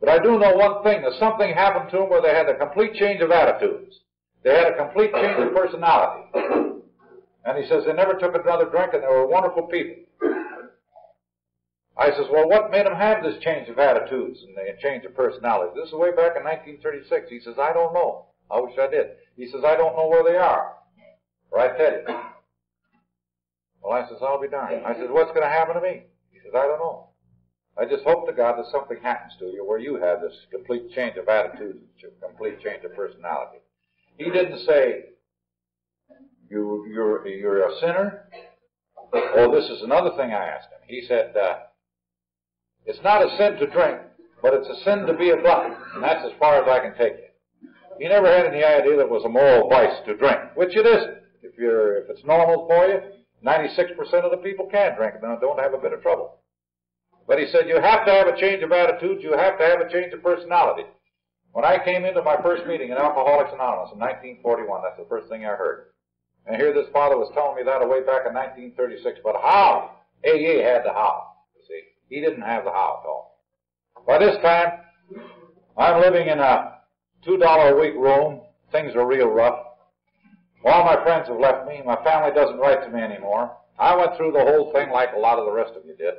But I do know one thing, that something happened to them where they had a complete change of attitudes. They had a complete change of personality. And he says, they never took another drink and they were wonderful people. I says, well, what made them have this change of attitudes and the change of personality? This is way back in 1936. He says, I don't know. I wish I did. He says, I don't know where they are. Or I tell you. Well, I says, I'll be darned. I says, what's going to happen to me? He says, I don't know. I just hope to God that something happens to you where you have this complete change of attitude, complete change of personality. He didn't say, you, you're, you're a sinner. Oh, this is another thing I asked him. He said, uh, it's not a sin to drink, but it's a sin to be a glutton. And that's as far as I can take it. You never had any idea that it was a moral vice to drink, which it isn't. If you're, if it's normal for you, 96% of the people can drink and don't have a bit of trouble. But he said you have to have a change of attitude, you have to have a change of personality. When I came into my first meeting in Alcoholics Anonymous in 1941, that's the first thing I heard. And here this father was telling me that away back in 1936, but how? AA had the how. He didn't have the all. By this time, I'm living in a $2 a week room. Things are real rough. All my friends have left me. My family doesn't write to me anymore. I went through the whole thing like a lot of the rest of you did.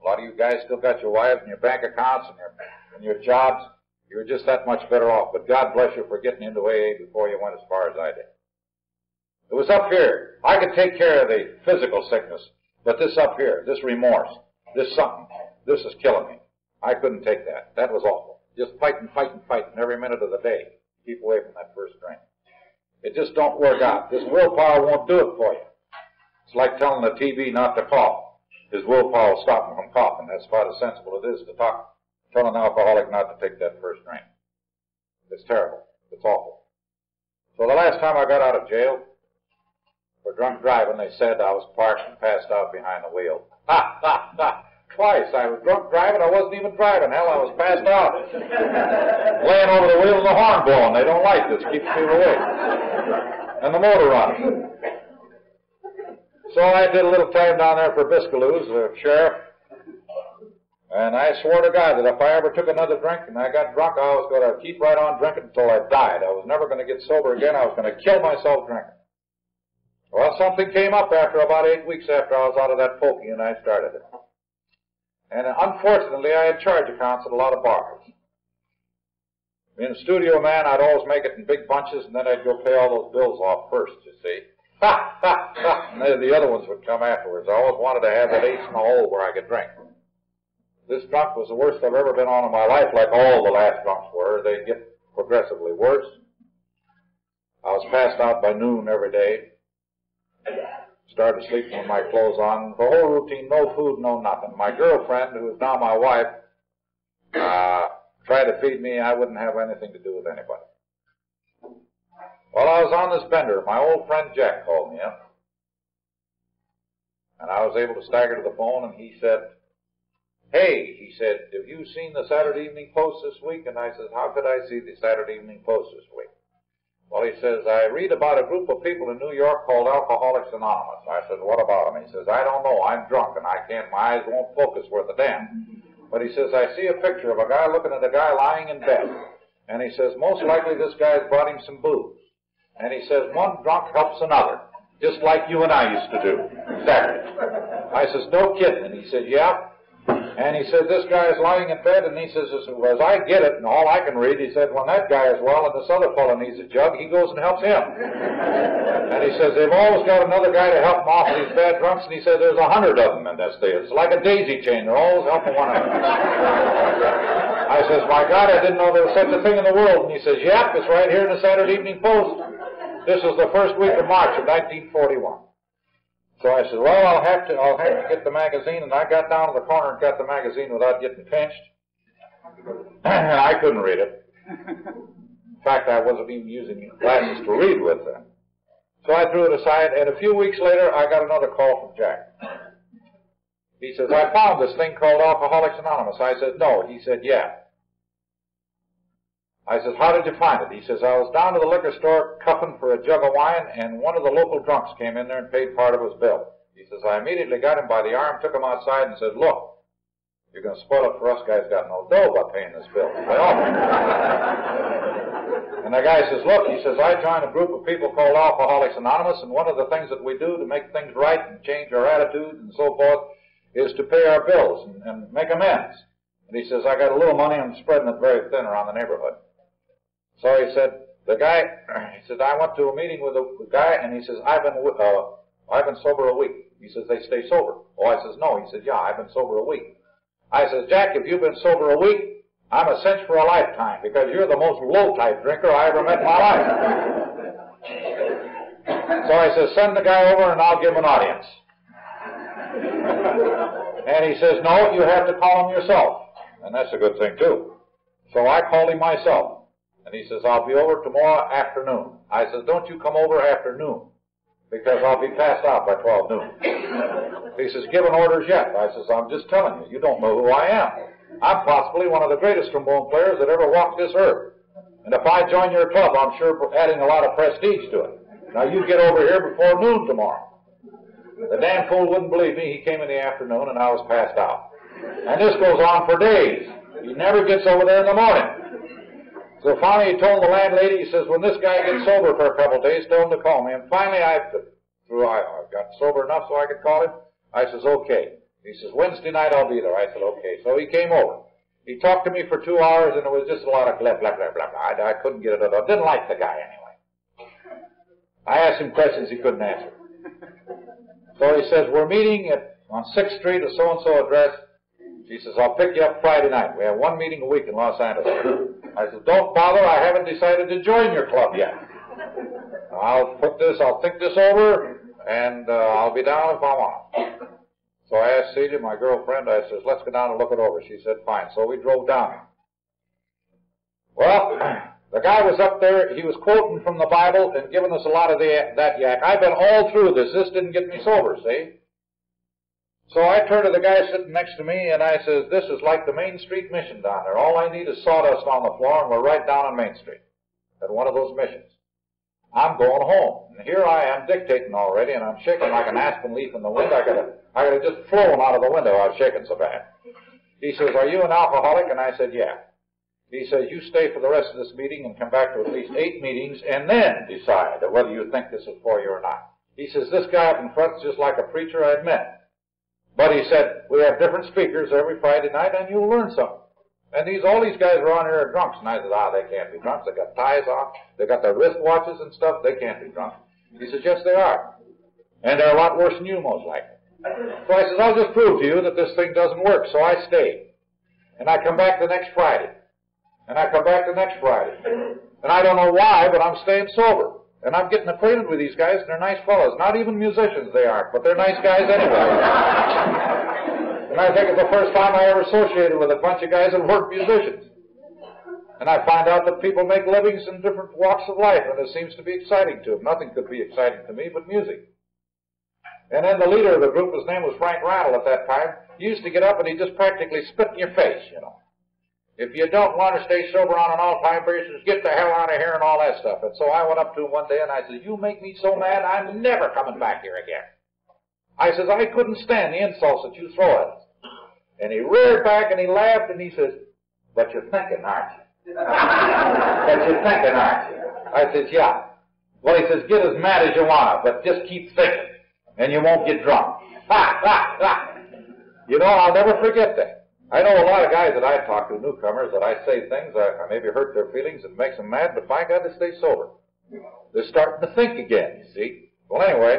A lot of you guys still got your wives and your bank accounts and your, and your jobs. You're just that much better off. But God bless you for getting into AA before you went as far as I did. It was up here. I could take care of the physical sickness, but this up here, this remorse, this something, this is killing me. I couldn't take that. That was awful. Just fighting, fighting, fighting every minute of the day. Keep away from that first drink. It just don't work out. This willpower won't do it for you. It's like telling the TB not to cough. His willpower will stop him from coughing. That's about as sensible as it is to talk, tell an alcoholic not to take that first drink. It's terrible. It's awful. So the last time I got out of jail for drunk driving, they said I was parked and passed out behind the wheel. Ha, ha, ha. Twice. I was drunk driving. I wasn't even driving. Hell, I was passed out. Laying over the wheel and the horn blowing. They don't like this. Keeps people awake. And the motor running. So I did a little time down there for Biscailuz, the sheriff. And I swore to God that if I ever took another drink and I got drunk, I was going to keep right on drinking until I died. I was never going to get sober again. I was going to kill myself drinking. Well, something came up after about eight weeks after I was out of that pokey and I started it. And uh, unfortunately, I had charge accounts at a lot of bars. Being a studio man, I'd always make it in big bunches and then I'd go pay all those bills off first, you see. Ha, ha, ha. And then the other ones would come afterwards. I always wanted to have that ace in the hole where I could drink. This drunk was the worst I've ever been on in my life, like all the last drunks were. They get progressively worse. I was passed out by noon every day. Started sleeping with my clothes on. The whole routine, no food, no nothing. My girlfriend, who is now my wife, uh, tried to feed me. I wouldn't have anything to do with anybody. While I was on this bender, my old friend Jack called me up. And I was able to stagger to the phone and he said, Hey, he said, have you seen the Saturday Evening Post this week? And I said, how could I see the Saturday Evening Post this week? Well, he says, I read about a group of people in New York called Alcoholics Anonymous. I said, what about them? He says, I don't know. I'm drunk and I can't, my eyes won't focus worth a damn. But he says, I see a picture of a guy looking at a guy lying in bed. And he says, most likely this guy's brought him some booze. And he says, one drunk helps another, just like you and I used to do. Exactly. I says, no kidding. And he said, yeah. And he said, this guy is lying in bed, and he says, as I get it, and all I can read, he said, when that guy is well and this other fellow needs a jug, he goes and helps him. And he says, they've always got another guy to help them off these bad drunks, and he said, there's a hundred of them in this day. It's like a daisy chain. They're always helping one another. I says, my God, I didn't know there was such a thing in the world. And he says, yep, it's right here in the Saturday Evening Post. This was the first week of March of 1941. So I said, well, I'll have to, I'll have to get the magazine, and I got down to the corner and got the magazine without getting pinched. I couldn't read it. In fact, I wasn't even using glasses to read with then. So I threw it aside, and a few weeks later, I got another call from Jack. He says, I found this thing called Alcoholics Anonymous. I said, no. He said, yeah. I says, how did you find it? He says, I was down to the liquor store cuffing for a jug of wine, and one of the local drunks came in there and paid part of his bill. He says, I immediately got him by the arm, took him outside, and said, look, you're going to spoil it for us guys got no dough by paying this bill. By oh. And the guy says, look, he says, I joined a group of people called Alcoholics Anonymous, and one of the things that we do to make things right and change our attitude and so forth is to pay our bills and, and make amends. And he says, I got a little money I'm spreading it very thin around the neighborhood. So he said, the guy, he said, I went to a meeting with a guy, and he says, I've been, uh, I've been sober a week. He says, they stay sober. Oh, I says, no. He said, yeah, I've been sober a week. I says, Jack, if you've been sober a week, I'm a cinch for a lifetime because you're the most low-type drinker I ever met in my life. So I says, send the guy over and I'll give him an audience. And he says, no, you have to call him yourself. And that's a good thing too. So I called him myself. And he says, I'll be over tomorrow afternoon. I says, don't you come over afternoon because I'll be passed out by 12 noon. He says, given orders yet. I says, I'm just telling you, you don't know who I am. I'm possibly one of the greatest trombone players that ever walked this earth. And if I join your club, I'm sure adding a lot of prestige to it. Now you get over here before noon tomorrow. The damn fool wouldn't believe me. He came in the afternoon and I was passed out. And this goes on for days. He never gets over there in the morning. So finally he told the landlady, he says, when this guy gets sober for a couple of days, tell him to call me. And finally I, through, I, I got sober enough so I could call him. I says, okay. He says, Wednesday night I'll be there. I said, okay. So he came over. He talked to me for two hours and it was just a lot of blah, blah, blah, blah, blah. I, I couldn't get it out. I didn't like the guy anyway. I asked him questions he couldn't answer. So he says, we're meeting at, on 6th Street, a so-and-so address. He says, I'll pick you up Friday night. We have one meeting a week in Los Angeles. I said, don't bother, I haven't decided to join your club yet. I'll put this, I'll think this over, and uh, I'll be down if I want. So I asked Celia, my girlfriend, I says, let's go down and look it over. She said, fine. So we drove down. Well, the guy was up there, he was quoting from the Bible and giving us a lot of the, that yak. I've been all through this. This didn't get me sober, see? So I turned to the guy sitting next to me and I says, this is like the Main Street mission down there. All I need is sawdust on the floor and we're right down on Main Street at one of those missions. I'm going home. And here I am dictating already and I'm shaking like an aspen leaf in the wind. I gotta, I gotta just flown out of the window. I was shaking so bad. He says, are you an alcoholic? And I said, yeah. He says, you stay for the rest of this meeting and come back to at least eight meetings and then decide whether you think this is for you or not. He says, this guy up in front's just like a preacher I admit. But he said, we have different speakers every Friday night and you'll learn something. And these, all these guys around here are drunks. And I said, ah, they can't be drunks. They got ties on. They got their wristwatches and stuff. They can't be drunk. He says, yes, they are. And they're a lot worse than you, most likely. So I says, I'll just prove to you that this thing doesn't work. So I stayed. And I come back the next Friday. And I come back the next Friday. And I don't know why, but I'm staying sober. And I'm getting acquainted with these guys, and they're nice fellows. Not even musicians they aren't, but they're nice guys anyway. and I think it's the first time I ever associated with a bunch of guys that weren't musicians. And I find out that people make livings in different walks of life, and it seems to be exciting to them. Nothing could be exciting to me but music. And then the leader of the group, his name was Frank Rattle at that time, he used to get up and he'd just practically spit in your face, you know. If you don't want to stay sober on an all-time basis, get the hell out of here and all that stuff. And so I went up to him one day and I said, you make me so mad, I'm never coming back here again. I says, I couldn't stand the insults that you throw at us. And he reared back and he laughed and he says, but you're thinking, aren't you? but you're thinking, aren't you? I says, yeah. Well, he says, get as mad as you want to, but just keep thinking, and you won't get drunk. Ha, ha, ha. You know, I'll never forget that. I know a lot of guys that I talk to, newcomers, that I say things, I, I maybe hurt their feelings and makes them mad, but by God, they stay sober. They're starting to think again, you see. Well, anyway,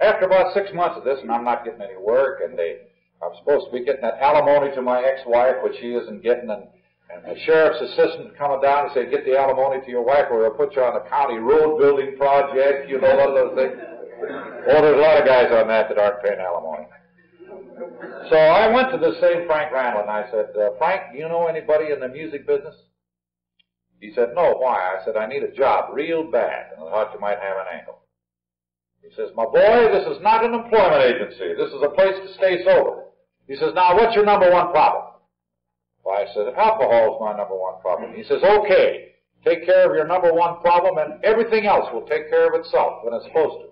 after about six months of this, and I'm not getting any work, and they, I'm supposed to be getting that alimony to my ex-wife, which she isn't getting, and, and the sheriff's assistant coming down and said, get the alimony to your wife, or we'll put you on the county road building project, you know, all those things. Well, there's a lot of guys on that that aren't paying alimony. So I went to the same Frank Randall and I said, uh, Frank, do you know anybody in the music business? He said, no, why? I said, I need a job real bad, and I thought you might have an angle. He says, my boy, this is not an employment agency. This is a place to stay sober. He says, now what's your number one problem? Well, I said, alcohol is my number one problem. He says, okay, take care of your number one problem and everything else will take care of itself when it's supposed to.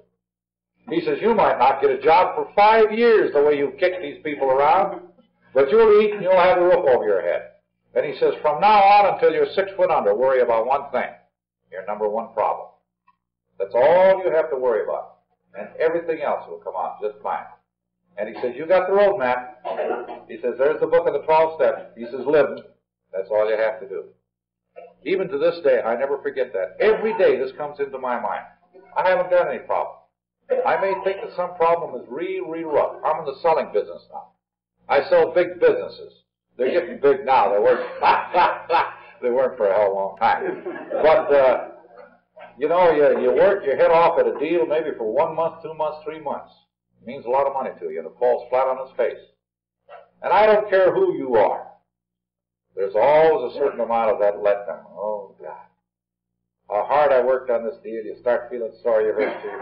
He says, you might not get a job for five years the way you kick these people around, but you'll eat and you'll have a roof over your head. And he says, from now on until you're six foot under, worry about one thing. Your number one problem. That's all you have to worry about. And everything else will come out just fine. And he says, you got the road map. He says, there's the book of the 12 steps. He says, live. That's all you have to do. Even to this day, I never forget that. Every day this comes into my mind. I haven't got any problem. I may think that some problem is real, real rough. I'm in the selling business now. I sell big businesses. They're getting big now. They weren't, they weren't for a hell of a long time. But, uh, you know, you, you work your head off at a deal maybe for one month, two months, three months. It means a lot of money to you, and it falls flat on its face. And I don't care who you are. There's always a certain amount of that letdown. Oh, God. How hard I worked on this deal. You start feeling sorry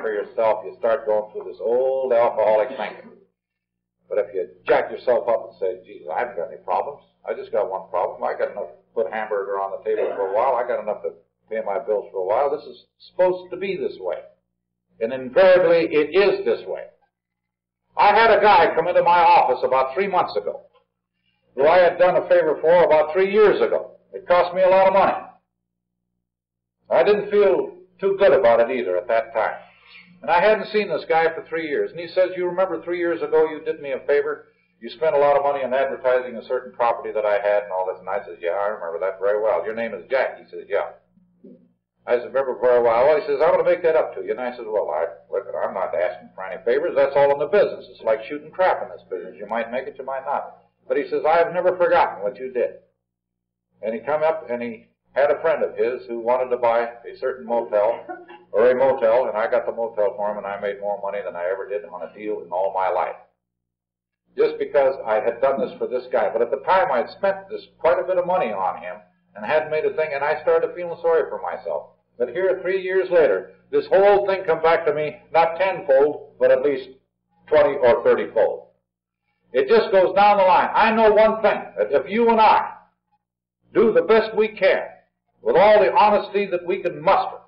for yourself. You start going through this old alcoholic thinking. But if you jack yourself up and say, geez, I haven't got any problems. I just got one problem. I got enough to put hamburger on the table for a while. I got enough to pay my bills for a while. This is supposed to be this way. And invariably, it is this way. I had a guy come into my office about three months ago who I had done a favor for about three years ago. It cost me a lot of money. I didn't feel too good about it either at that time. And I hadn't seen this guy for three years. And he says, You remember three years ago you did me a favor? You spent a lot of money on advertising a certain property that I had and all this. And I said, Yeah, I remember that very well. Your name is Jack. He says, Yeah. I said, remember very well. Well, he says, I want to make that up to you. And I said, well, I, look, I'm not asking for any favors. That's all in the business. It's like shooting crap in this business. You might make it, you might not. But he says, I have never forgotten what you did. And he come up and he had a friend of his who wanted to buy a certain motel or a motel, and I got the motel for him, and I made more money than I ever did on a deal in all my life. Just because I had done this for this guy. But at the time, I had spent this quite a bit of money on him and hadn't made a thing, and I started feeling sorry for myself. But here, three years later, this whole thing come back to me, not tenfold, but at least 20 or 30 fold. It just goes down the line. I know one thing, that if you and I do the best we can, with all the honesty that we can muster,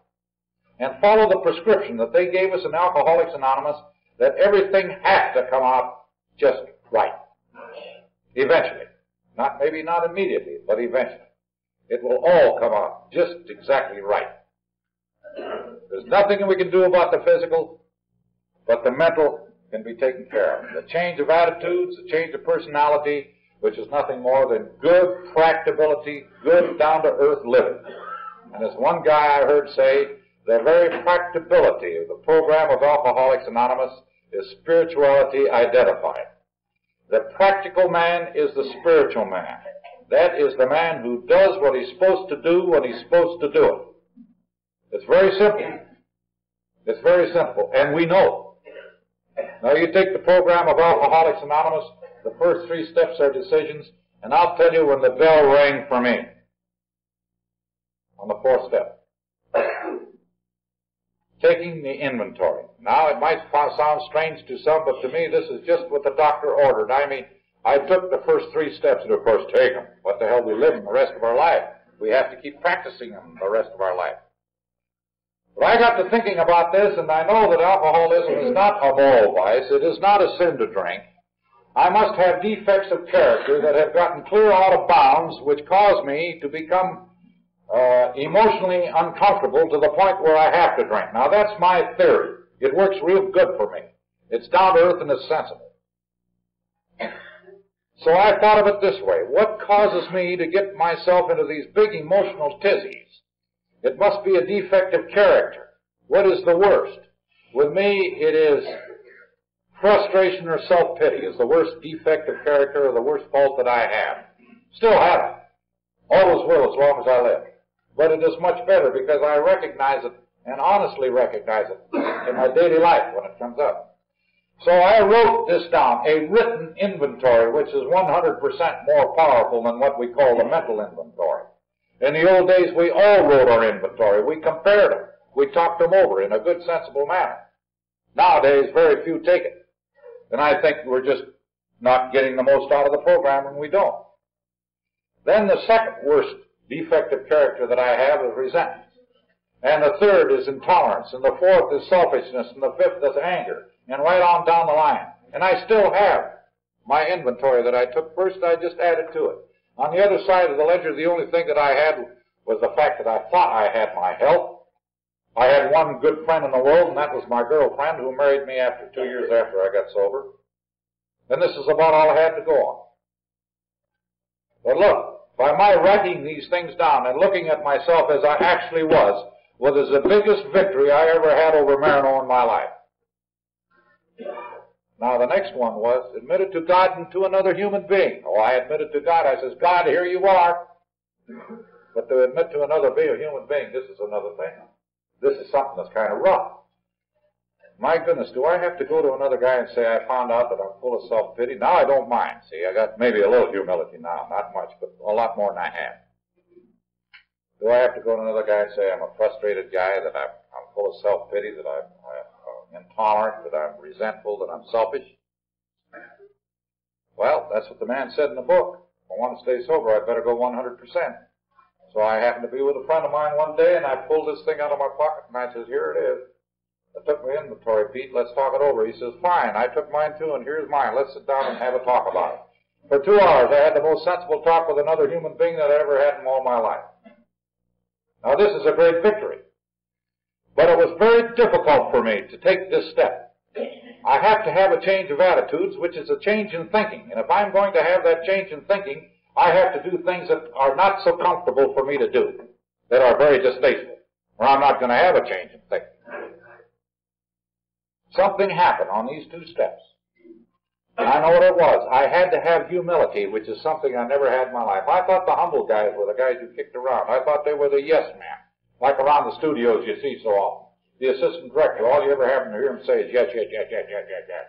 and follow the prescription that they gave us in Alcoholics Anonymous, that everything has to come out just right. Eventually. Not, maybe not immediately, but eventually. It will all come out just exactly right. There's nothing we can do about the physical, but the mental can be taken care of. The change of attitudes, the change of personality, which is nothing more than good practicability, good down-to-earth living. And as one guy I heard say, the very practicability of the program of Alcoholics Anonymous is spirituality identified. The practical man is the spiritual man. That is the man who does what he's supposed to do when he's supposed to do it. It's very simple. It's very simple, and we know. Now you take the program of Alcoholics Anonymous, the first three steps are decisions, and I'll tell you when the bell rang for me. On the fourth step. Taking the inventory. Now it might sound strange to some, but to me this is just what the doctor ordered. I mean, I took the first three steps, and of course take them. What the hell we live in the rest of our life? We have to keep practicing them the rest of our life. But I got to thinking about this, and I know that alcoholism is not a moral vice. It is not a sin to drink. I must have defects of character that have gotten clear out of bounds, which cause me to become uh, emotionally uncomfortable to the point where I have to drink. Now that's my theory. It works real good for me. It's down to earth and it's sensible. So I thought of it this way. What causes me to get myself into these big emotional tizzies? It must be a defect of character. What is the worst? With me, it is frustration or self-pity is the worst defect of character or the worst fault that I have. Still have it. Always will as long as I live. But it is much better because I recognize it and honestly recognize it in my daily life when it comes up. So I wrote this down, a written inventory, which is 100% more powerful than what we call the mental inventory. In the old days, we all wrote our inventory. We compared them. We talked them over in a good, sensible manner. Nowadays, very few take it. And I think we're just not getting the most out of the program and we don't. Then the second worst defective character that I have is resentment. And the third is intolerance. And the fourth is selfishness. And the fifth is anger. And right on down the line. And I still have my inventory that I took first. I just added to it. On the other side of the ledger, the only thing that I had was the fact that I thought I had my health. I had one good friend in the world, and that was my girlfriend, who married me after two years after I got sober. And this is about all I had to go on. But look, by my writing these things down and looking at myself as I actually was, was the biggest victory I ever had over Marino in my life. Now the next one was admitted to God and to another human being. Oh, I admitted to God. I says, God, here you are. But to admit to another being, a human being, this is another thing. This is something that's kind of rough. My goodness, do I have to go to another guy and say I found out that I'm full of self-pity? Now I don't mind. See, I got maybe a little humility now, not much, but a lot more than I have. Do I have to go to another guy and say I'm a frustrated guy, that I'm, I'm full of self-pity, that I'm, I'm intolerant, that I'm resentful, that I'm selfish? Well, that's what the man said in the book. If I want to stay sober, I better go 100%. So I happened to be with a friend of mine one day, and I pulled this thing out of my pocket, and I says, here it is. I took my inventory, Pete. Let's talk it over. He says, fine. I took mine too, and here's mine. Let's sit down and have a talk about it. For two hours, I had the most sensible talk with another human being that I ever had in all my life. Now, this is a great victory. But it was very difficult for me to take this step. I have to have a change of attitudes, which is a change in thinking. And if I'm going to have that change in thinking, I have to do things that are not so comfortable for me to do, that are very distasteful, or I'm not going to have a change in thinking. Something happened on these two steps. And I know what it was. I had to have humility, which is something I never had in my life. I thought the humble guys were the guys who kicked around. I thought they were the yes man, like around the studios you see so often. The assistant director, all you ever happen to hear him say is yes, yes, yes, yes, yes, yes, yes.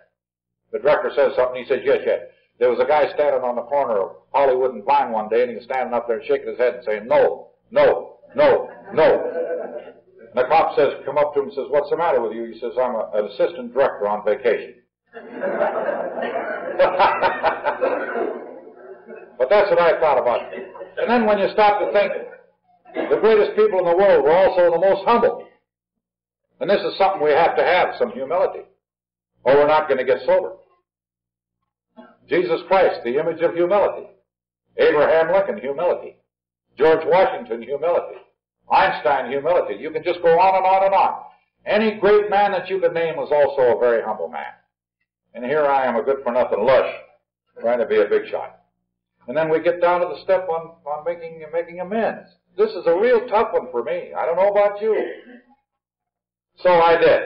The director says something, he says yes, yes. There was a guy standing on the corner of Hollywood and Vine one day, and he was standing up there shaking his head and saying, no, no, no, no. And the cop says, come up to him and says, what's the matter with you? He says, I'm a, an assistant director on vacation. but that's what I thought about it. And then when you stop to think, the greatest people in the world were also the most humble. And this is something we have to have, some humility. Or we're not going to get sober. Jesus Christ, the image of humility. Abraham Lincoln, humility. George Washington, humility. Einstein, humility. You can just go on and on and on. Any great man that you could name was also a very humble man. And here I am, a good for nothing lush, trying to be a big shot. And then we get down to the step on, on making, making amends. This is a real tough one for me. I don't know about you. So I did.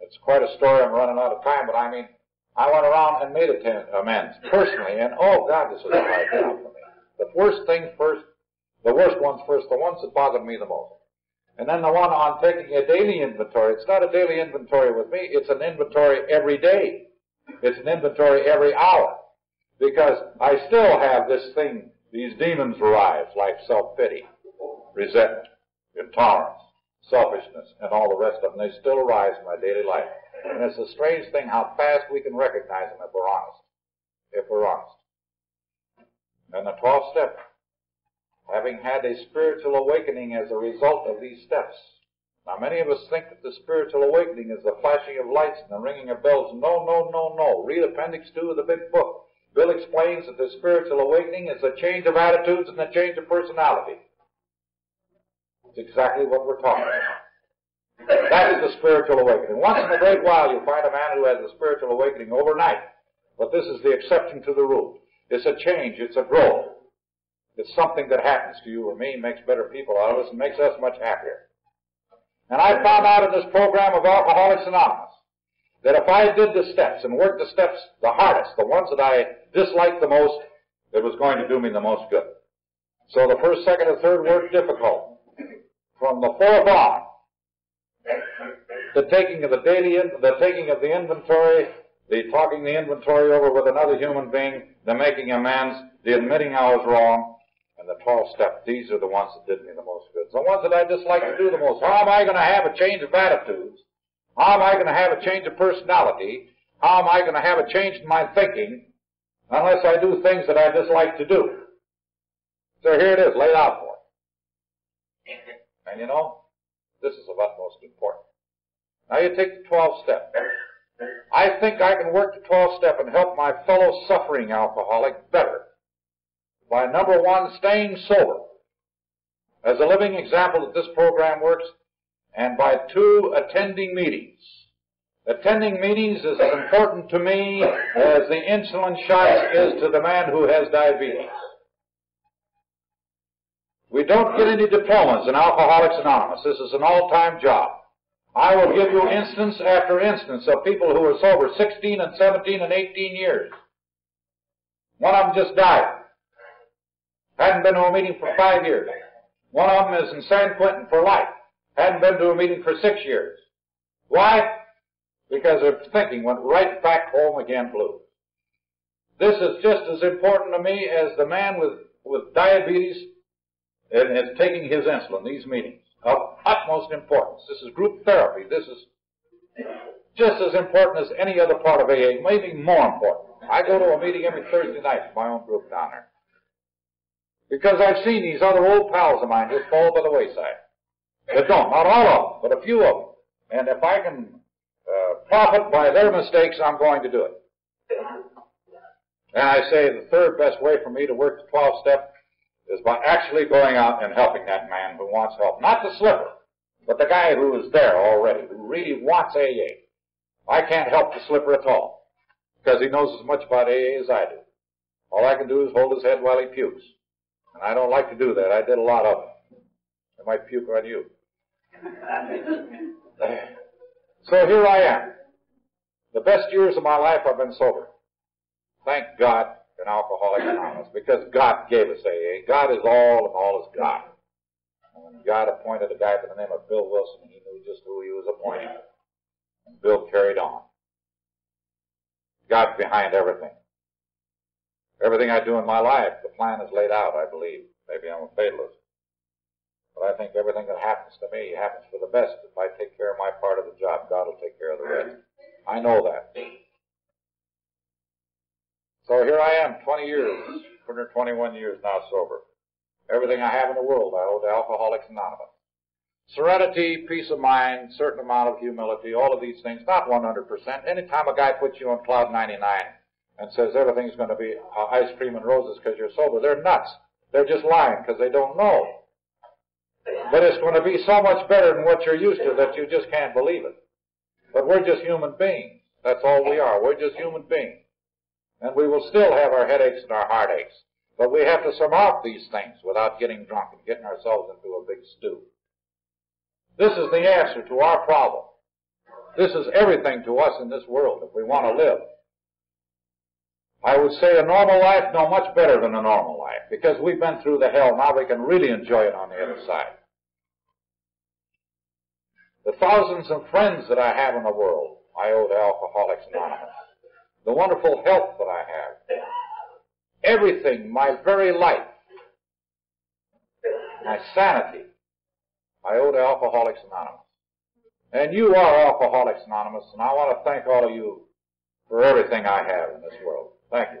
It's quite a story. I'm running out of time, but I mean, I went around and made amends personally, and oh God, this was a hard job for me. The worst things first, the worst ones first, the ones that bothered me the most. And then the one on taking a daily inventory. It's not a daily inventory with me. It's an inventory every day. It's an inventory every hour. Because I still have this thing, these demons rise like self-pity, resentment, intolerance, selfishness, and all the rest of them. They still arise in my daily life. And it's a strange thing how fast we can recognize them if we're honest. If we're honest. And the 12th step having had a spiritual awakening as a result of these steps. Now, many of us think that the spiritual awakening is the flashing of lights and the ringing of bells. No, no, no, no. Read Appendix 2 of the big book. Bill explains that the spiritual awakening is a change of attitudes and a change of personality. It's exactly what we're talking about. That is the spiritual awakening. Once in a great while, you'll find a man who has a spiritual awakening overnight. But this is the exception to the rule. It's a change. It's a growth. It's something that happens to you or me, makes better people out of us, and makes us much happier. And I found out in this program of Alcoholics Anonymous that if I did the steps and worked the steps the hardest, the ones that I disliked the most, it was going to do me the most good. So the first, second, and third were difficult. From the fourth on, the taking of the daily, the taking of the inventory, the talking the inventory over with another human being, the making amends, the admitting I was wrong, and the 12 step, these are the ones that did me the most good. The ones that I dislike to do the most. How am I going to have a change of attitudes? How am I going to have a change of personality? How am I going to have a change in my thinking unless I do things that I dislike to do? So here it is, laid out for me. And you know, this is of utmost importance. Now you take the 12 step. I think I can work the 12 step and help my fellow suffering alcoholic better by number one, staying sober as a living example that this program works, and by two, attending meetings. Attending meetings is as important to me as the insulin shots is to the man who has diabetes. We don't get any diplomas in Alcoholics Anonymous. This is an all-time job. I will give you instance after instance of people who are sober 16 and 17 and 18 years. One of them just died. Hadn't been to a meeting for five years. One of them is in San Quentin for life. Hadn't been to a meeting for six years. Why? Because their thinking went right back home again blue. This is just as important to me as the man with, with diabetes and is taking his insulin, these meetings. Of utmost importance. This is group therapy. This is just as important as any other part of AA, maybe more important. I go to a meeting every Thursday night for my own group down there. Because I've seen these other old pals of mine just fall by the wayside. They don't, not all of them, but a few of them. And if I can uh, profit by their mistakes, I'm going to do it. And I say the third best way for me to work the 12 step is by actually going out and helping that man who wants help. Not the slipper, but the guy who is there already, who really wants AA. I can't help the slipper at all because he knows as much about AA as I do. All I can do is hold his head while he pukes. And I don't like to do that. I did a lot of it. I might puke on you. so here I am. The best years of my life I've been sober. Thank God in Alcoholics Anonymous because God gave us AA. God is all and all is God. And when God appointed a guy by the name of Bill Wilson, he knew just who he was appointing. And Bill carried on. God's behind everything. Everything I do in my life, the plan is laid out, I believe. Maybe I'm a fatalist. But I think everything that happens to me happens for the best. If I take care of my part of the job, God will take care of the rest. I know that. So here I am, 20 years, 121 years now sober. Everything I have in the world I owe to Alcoholics Anonymous. Serenity, peace of mind, certain amount of humility, all of these things, not 100%. Anytime a guy puts you on cloud 99 and says everything's going to be uh, ice cream and roses because you're sober, they're nuts. They're just lying because they don't know. But it's going to be so much better than what you're used to that you just can't believe it. But we're just human beings. That's all we are. We're just human beings. And we will still have our headaches and our heartaches. But we have to surmount these things without getting drunk and getting ourselves into a big stew. This is the answer to our problem. This is everything to us in this world if we want to live. I would say a normal life, no, much better than a normal life, because we've been through the hell, now we can really enjoy it on the other side. The thousands of friends that I have in the world, I owe to Alcoholics Anonymous the wonderful health that I have, everything, my very life, my sanity, I owe to Alcoholics Anonymous. And you are Alcoholics Anonymous, and I want to thank all of you for everything I have in this world. Thank you.